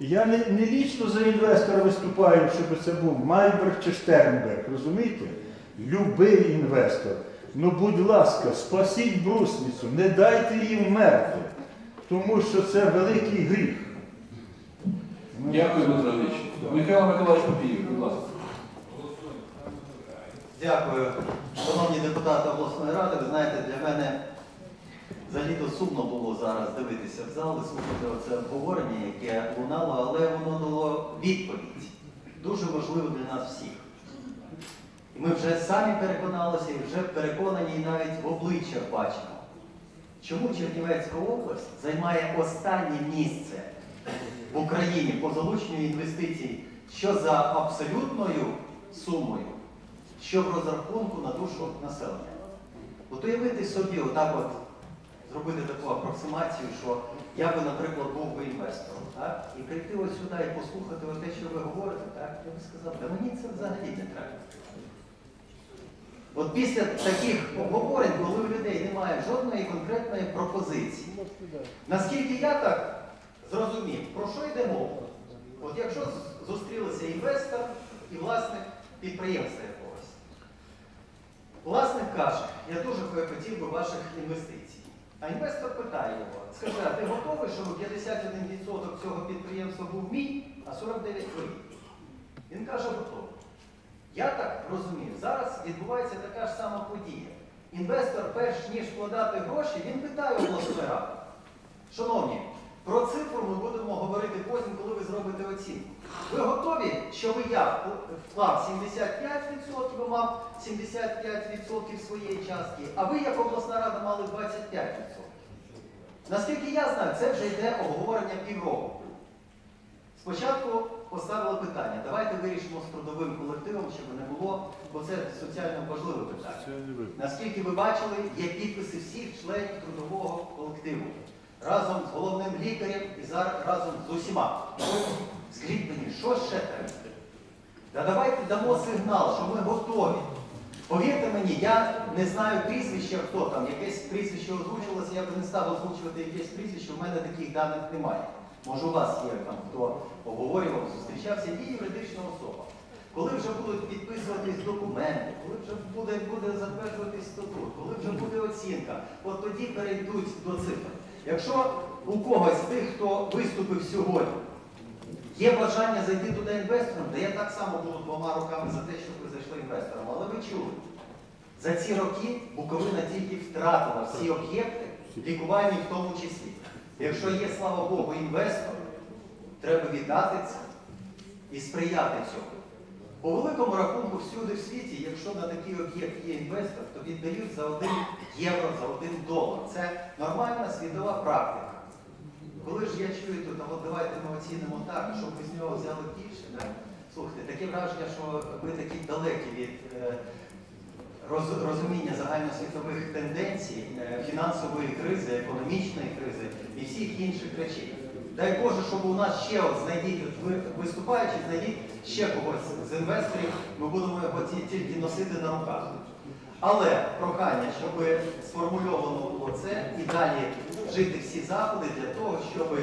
Я не, не лічно за інвестора виступаю, щоб це був Майберг чи Штернберг, розумієте? Любий інвестор. Ну, будь ласка, спасіть брусницю, не дайте їй вмерти, тому що це великий гріх. Дякую, Дмитро Ілліч. Михайло Миколаївич Попіїв, будь ласка. Дякую. Шановні депутати обласної ради, ви знаєте, для мене взагалі-то сумно було зараз дивитися в зал і слухати оце обговорення, яке лунало, але воно дало відповідь. Дуже важливо для нас всіх. І ми вже самі переконалися і вже переконані і навіть в обличчях бачимо, чому Чернівецька область займає останнє місце в Україні по залученню інвестицій, що за абсолютною сумою, що в розрахунку на душу населення. От уявити собі, отак от зробити таку апроксимацію, що я би, наприклад, був би інвестором, так? і прийти ось сюди і послухати те, що ви говорите, так? я би сказав, да мені це взагалі не треба. От після таких обговорень, коли у людей немає жодної конкретної пропозиції, наскільки я так зрозумів, про що йде мова? От якщо зустрілися інвестор і власник підприємства якогось, власник каже, я дуже хотів би ваших інвестицій. А інвестор питає його, скажи, а ти готовий, щоб 51% цього підприємства був мій, а 49 твій? Він каже, готовий. Я так розумію, зараз відбувається така ж сама подія. Інвестор, перш ніж вкладати гроші, він питає обласної ради. Шановні, про цифру ми будемо говорити потім, коли ви зробите оцінку. Ви готові, щоб я вклав 75%, мав 75% своєї частки, а ви, як обласна рада, мали 25%. Наскільки я знаю, це вже йде обговорення півроку. Спочатку поставили питання, давайте вирішимо з трудовим колективом, щоб не було, бо це соціально важливе питання. Наскільки ви бачили, є підписи всіх членів трудового колективу разом з головним лікарем і зараз разом з усіма. Скажіть мені, що ще треба? Та давайте дамо сигнал, що ми готові. Повірте мені, я не знаю прізвища, хто там, якесь прізвище озвучувалося, я б не став озвучувати якесь прізвище, у мене таких даних немає. Може у вас є там, хто обговорював, зустрічався, і юридична особа. Коли вже будуть підписуватись документи, коли вже буде, буде затверджуватись статут, коли вже буде оцінка, от тоді перейдуть до цифр. Якщо у когось з тих, хто виступив сьогодні, є бажання зайти туди інвестором, то я так само буду двома руками за те, щоб ви зайшли інвестором. Але ви чули, за ці роки Буковина тільки втратила всі об'єкти, лікування в тому числі. Якщо є, слава Богу, інвестор, треба віддати це і сприяти цьому. По великому рахунку всюди в світі, якщо на такий об'єкт є інвестор, то віддають за 1 євро, за 1 долар. Це нормальна світова практика. Коли ж я чую а от давайте ми оцінимо так, щоб ви з нього взяли більше, да? слухайте, таке враження, що ви такі далекі від е, роз- розуміння загальносвітових тенденцій, е, фінансової кризи, економічної кризи і всіх інших речей. Дай Боже, щоб у нас ще от знайдіть, от ви виступаючи, знайдіть ще когось з інвесторів, ми будемо його тільки носити на руках. Але прохання, щоб сформульовано було це і далі вжити всі заходи для того, щоб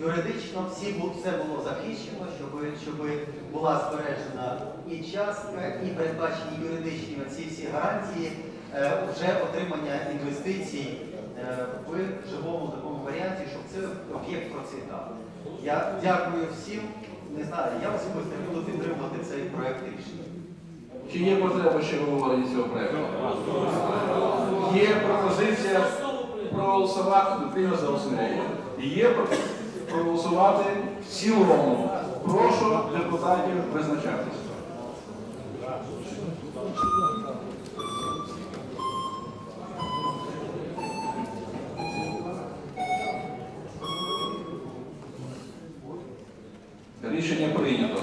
юридично всі все було захищено, щоб, щоб була збережена і частка, і передбачені юридичні оці всі гарантії е, вже отримання інвестицій е, в живому такому варіанті, щоб це об'єкт процвітав. Я дякую всім. Не знаю, я особисто буду підтримувати цей проект рішення. Чи є потреба ще обговорення цього проєкту? Є пропозиція проголосувати допільно за основу. Є проголосувати в цілому. Прошу депутатів визначатися. Рішення прийнято.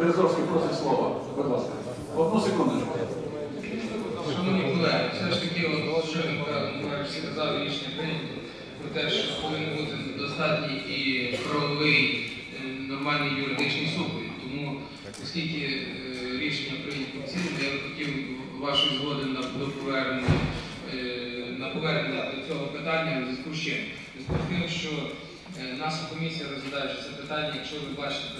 Березовський просить слова. Будь ласка. Одну секунду. Шановні колеги, все ж таки, от щойно всі казали рішення прийнято про те, що повинен бути достатній і правовий е, нормальний юридичний суд. Тому, оскільки е, рішення прийнято в цілому, я хотів вашої згоди на повернення е, на повернення до цього питання в зв'язку з чим. Зв'язку з тим, що наша комісія розглядаючи це питання, якщо ви бачите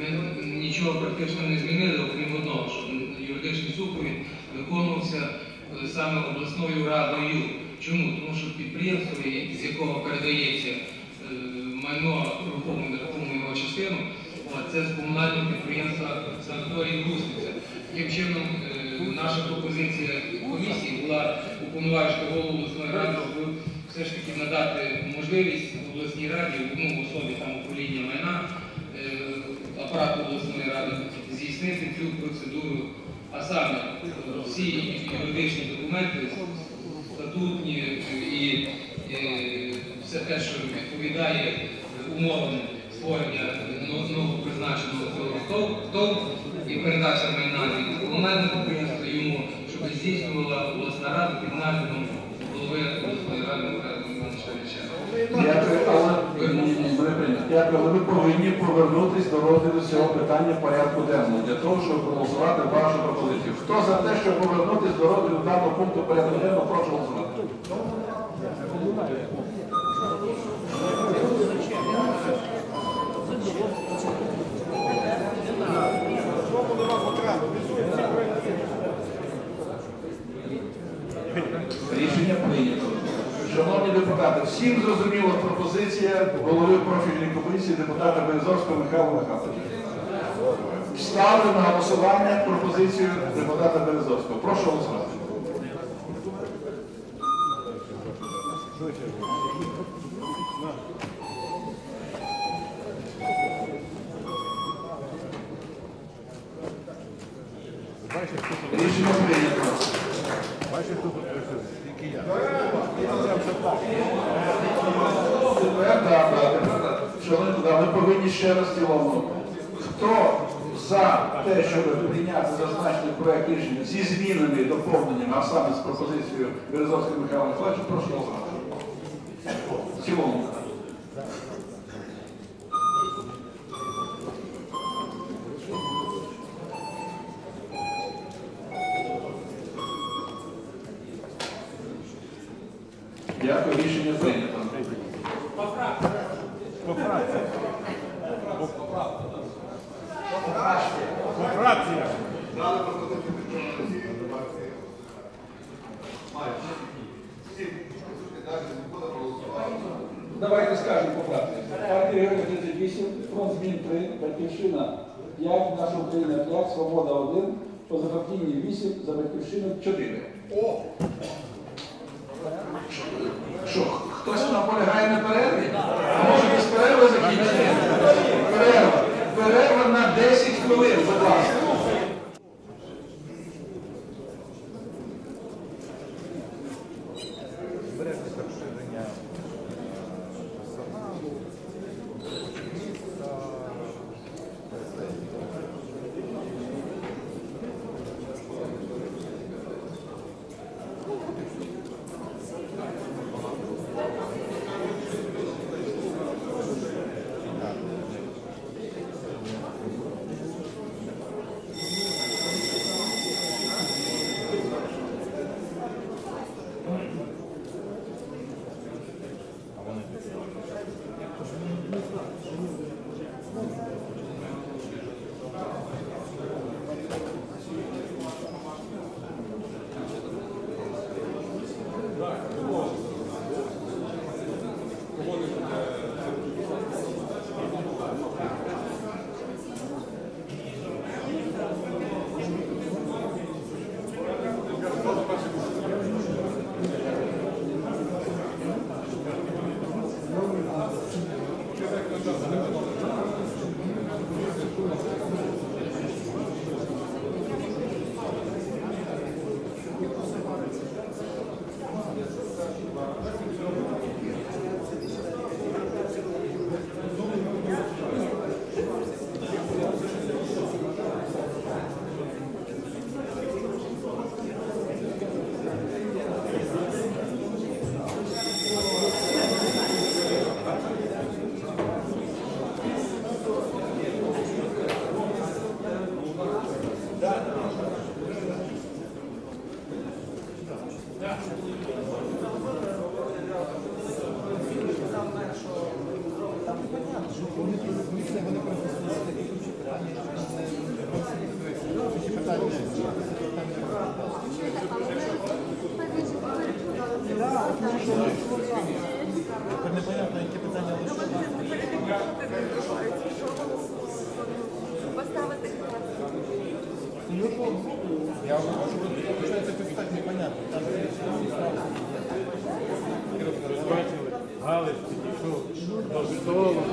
ми нічого практично не змінили, окрім одного, що юридичний супровід виконувався е, саме обласною радою. Чому? Тому що підприємство, з якого передається е, майно рухоме нерухому його частину, це з комунального підприємства санаторій Брусниця. Таким чином, е, наша пропозиція комісії була уповноважити голову обласної ради, щоб все ж таки надати можливість обласній раді, в особі там управління майна, апарату обласної ради здійснити цю процедуру, а саме всі юридичні документи, статутні і все те, що відповідає умовам створення но- новопризначеного цього ТОВ, і передача майна від комунального підприємства йому, щоб здійснювала обласна рада під наглядом голови обласної ради Михайла Івановича але ні, ні, ні, але ви повинні повернутись до розгляду цього питання порядку денного для того, щоб проголосувати вашу пропозицію. Хто за те, щоб повернутись до розгляду даного пункту порядку денного, прошу голосувати. Рішення прийнято. Шановні депутати, всім зрозуміла пропозиція голови профільної комісії депутата Березовського Михайла Михайловича. Ставлю на голосування пропозицію депутата Березовського. Прошу голосувати. Рішення прийнято. Бачите, хто тут присутній? Тільки я. Тепер, да, да, тепер, да. Шановні депутати, ми повинні ще раз цілому. Хто за те, щоб прийняти зазначений проект рішення зі змінами і доповненнями, а саме з пропозицією Березовського Михайла Михайловича, прошу голосувати. В цілому. Дякую, рішення прийнято. По фракціях. По фракціях. Давайте скажемо по фракції. Партія Героїв 38, фронт змін 3, Батьківщина 5, Наша Україна 5, Свобода 1, позафракційні 8, за 4. О! Що, хтось наполягає на перерві?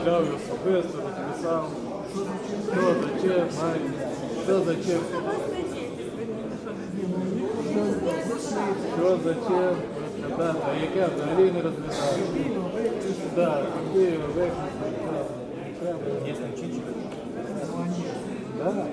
розмовляв особисто, розписав, що за чим, що за чим. Що за чим, розглядати, а яке взагалі не розглядати. Так, куди виходить, Є там чинчики? Не.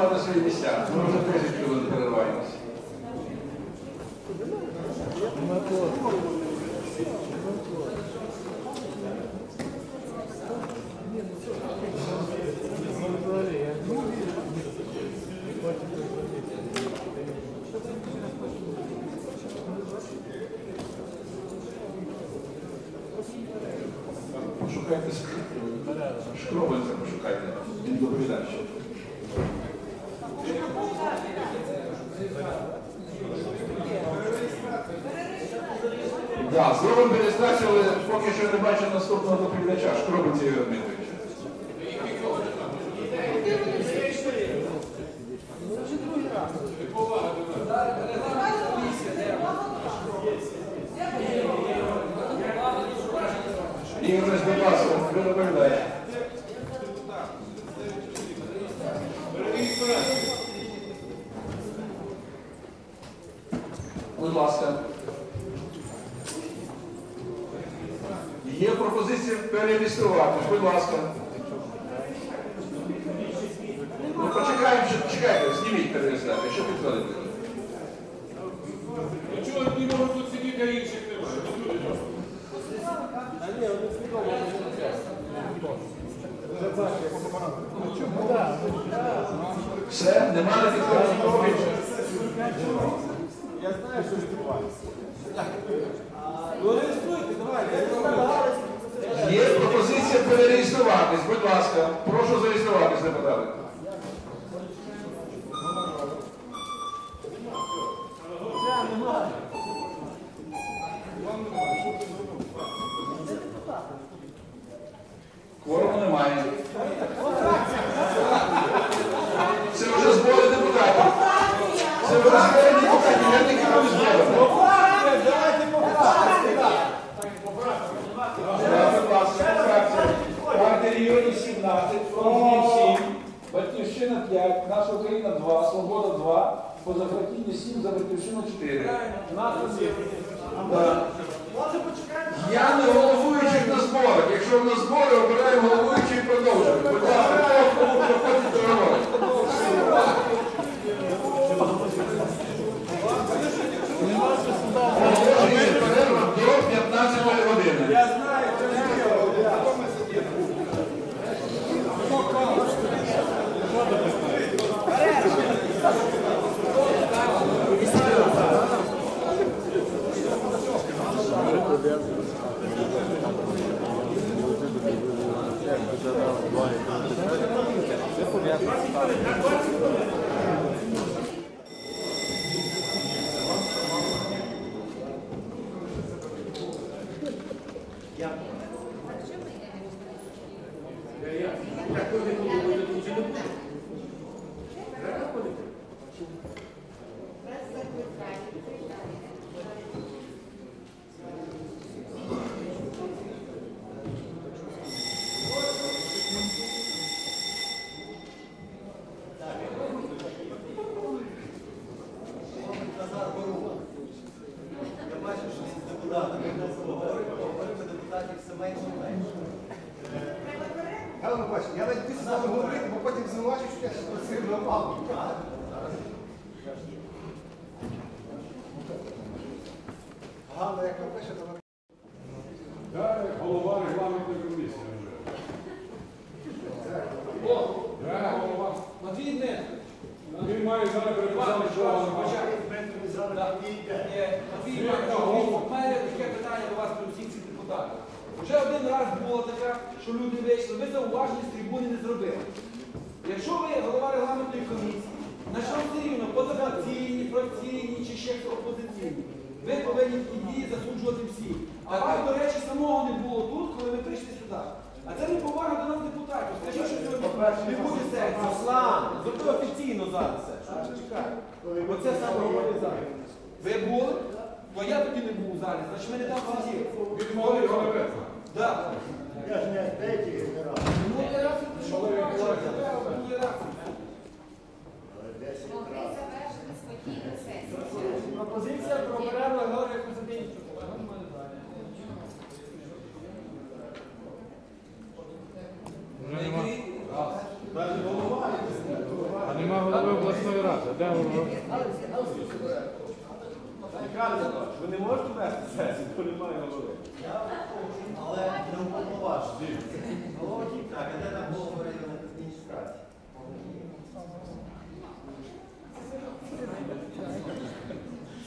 Займати свої місця.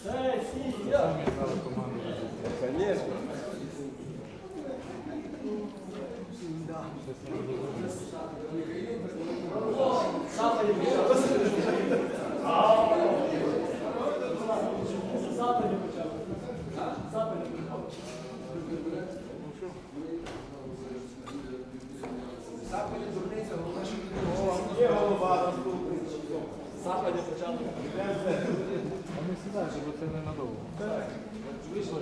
Сесія! Звісно. Западі дурниця, головне, що Є голова заступник. Западі почали. А не сідай, бо це ненадовго. вийшло.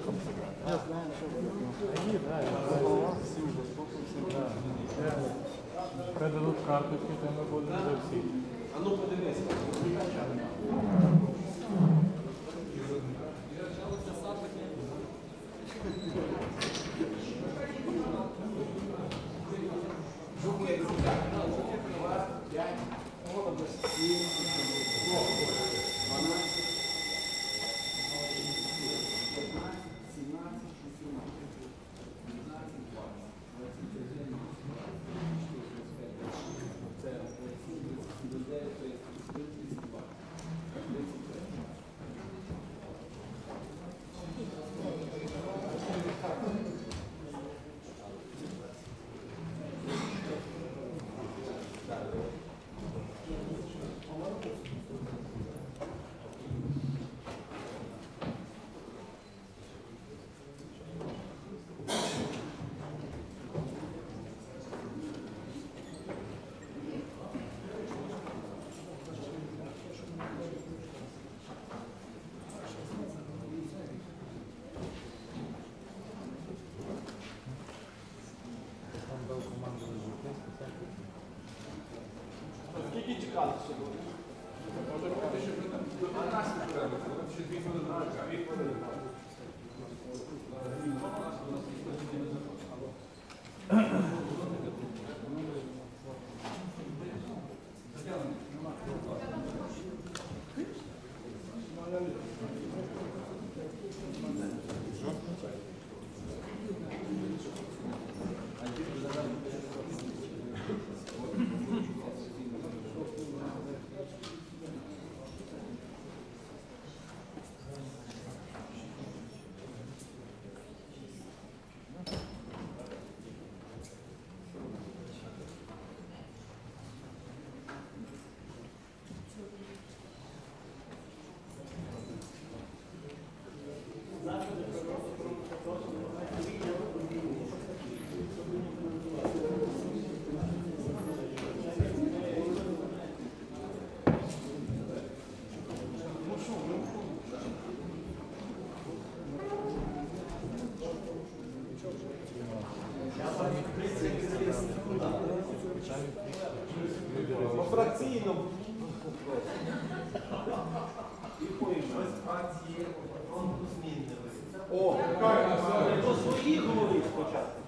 Я знаю, що ви. Да, я голова, всі вже спокійно. Передадуть карточки, то ми будемо за всіх. А ну подивися. Скільки чекати ще буде? По фракційному. Щось фракції фронту змін О, то свої говорить спочатку.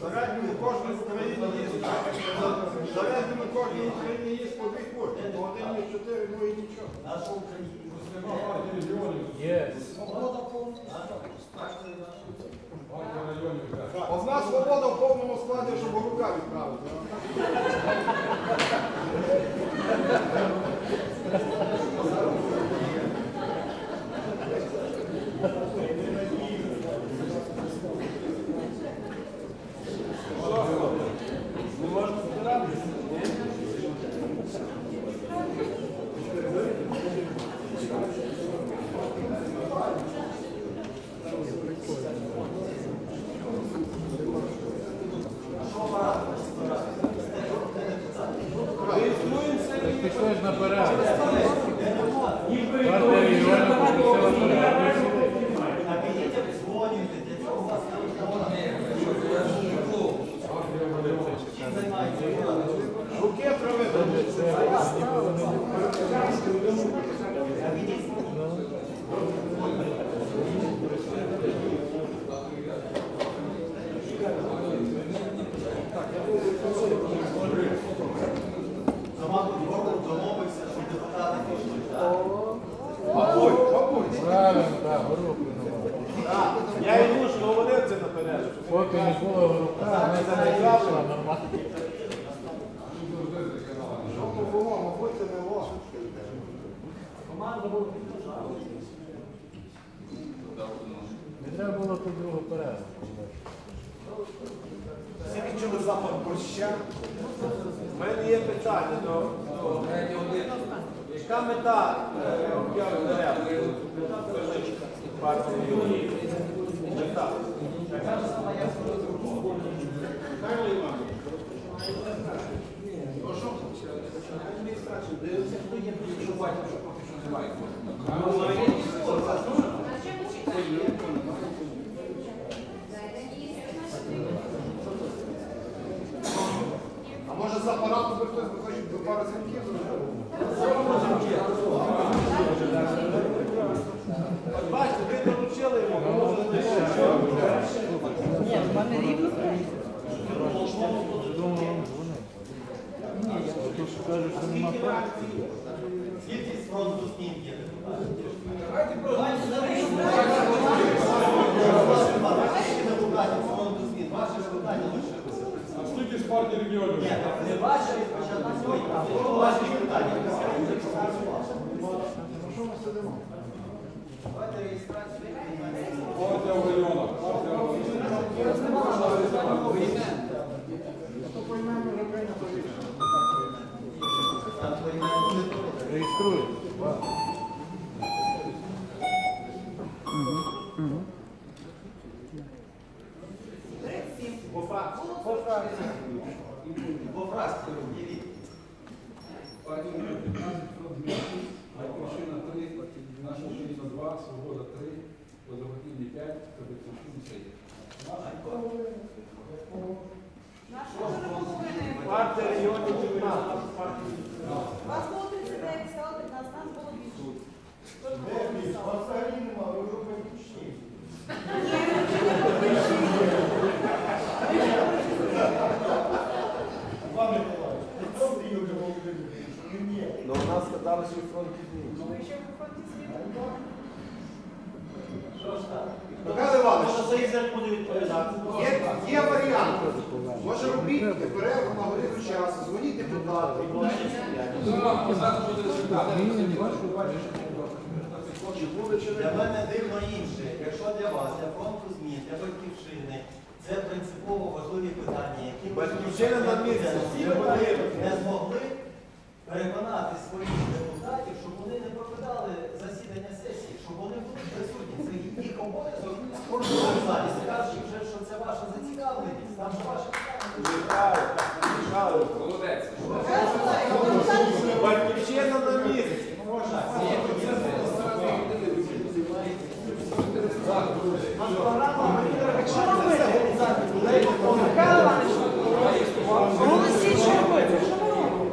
Середньому кожній Україні є середньому кожній Україні є по дві кошти. Один є чотири, ну і нічого. Наша Україна. Є. Одна свобода в повному складі, щоб рука відправити. Не можна збиратися? Що варто збиратися? Де депутат? Я йому ж говорив це наперед. Поки не було в руках, не зацікавила, нормально. Що було, мабуть, це не ложка. Команда була Не треба було тут другу перерву. Всі відчули запах борща. У мене є питання до, до яка мета е, об'яви дерев? Партії? Мета. Михайло Іванович, прошу. Адміністрацію дивиться, хто є, що бачить, що поки що немає. А може з апарату би хтось би хоче до пару дзвінків От Бачите, ви доручили йому, ви можете Ні, в мене рівно Думаю, вам дзвонить. Тут кажуть, що нема практики. Звідки з фронту змін є депутати? Давайте просто депутатів з фронту змін, ваше питання лишилося. А регіонів? Ні, не ваше, а сьогодні, а ваші питання. Що ми сидимо? Давайте реєстрацію. Партія в районах. 1,5 кубичних сантиметрів. Партия району 19. Вас було 39, стало 15, нас було більше. Дебіс, пацані нема, ви вже помічні. Ні, ви не помічні. Вам не буває. Добре, Юрій Володимирович. Ну, у нас сказали, що фронт пізніше. Ну, ще фронт пізніше. Буде відповідати. Є, є варіант. Може робіть перерву на годину часу, дзвоніть депутату. Для мене дивно інше. Якщо для вас, для фронту змін, для батьківщини, це принципово важливі питання, які Батьківщина на місці. не змогли переконати своїх депутатів, щоб вони не покидали засідання сесії, щоб вони були присутні. Це їх обов'язок в залі. Скажуть що це ваша зацікавленість, там же ваше питання. Молодець. Батьківщина на місці. Що робити? Михайло Іванович, голосіть, що робити? Що ми робимо?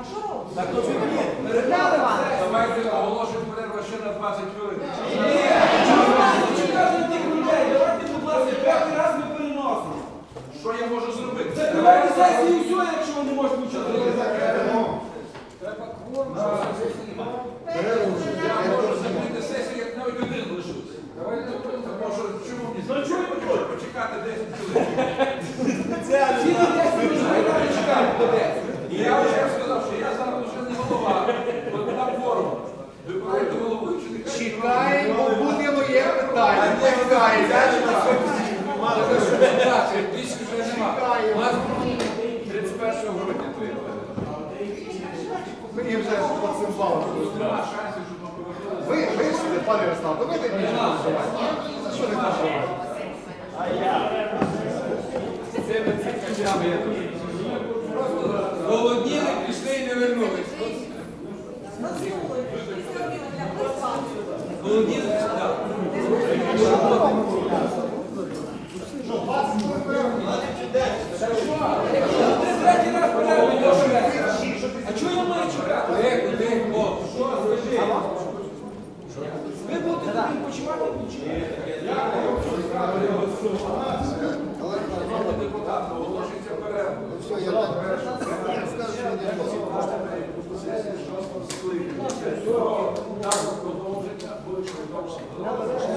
А що робимо? Так то він є. Михайло Іванович, Давайте оголошуємо перерву ще на 20 хвилин. Чому ви нас не чекати тих людей? Давайте, будь ласка, п'ятий раз ми переносимо. Що я можу і все, якщо ви не можете нічого зробити. Треба кворум. Я можу закрити сесію, як навіть один лишився. Давайте, тому що чому мені? Ну чому ви хочете почекати 10 хвилин? Ті 10 хвилин не чекають до 10. І я вже сказав, що я зараз вже не голова, от на форум. Вибирайте голову, чи не Чекаємо, буде моє питання. Чекаємо. Більше вже нема. У нас Їм вже по цим повернулися. Ви вийшли, пане Ярослав, давайте більше голосувати. Що не голосувати? Голодніли, пішли і не вернулись. Голодніли, так. Третій раз перерву його А чого я маю чекати? Тихо, тихо. Що, скажи? Ви будете тут відпочивати чи ні? Депутат оголошується перерву. Все, я я скажу, що не Сесія шостого скликання. Цього нас продовження, буде продовження.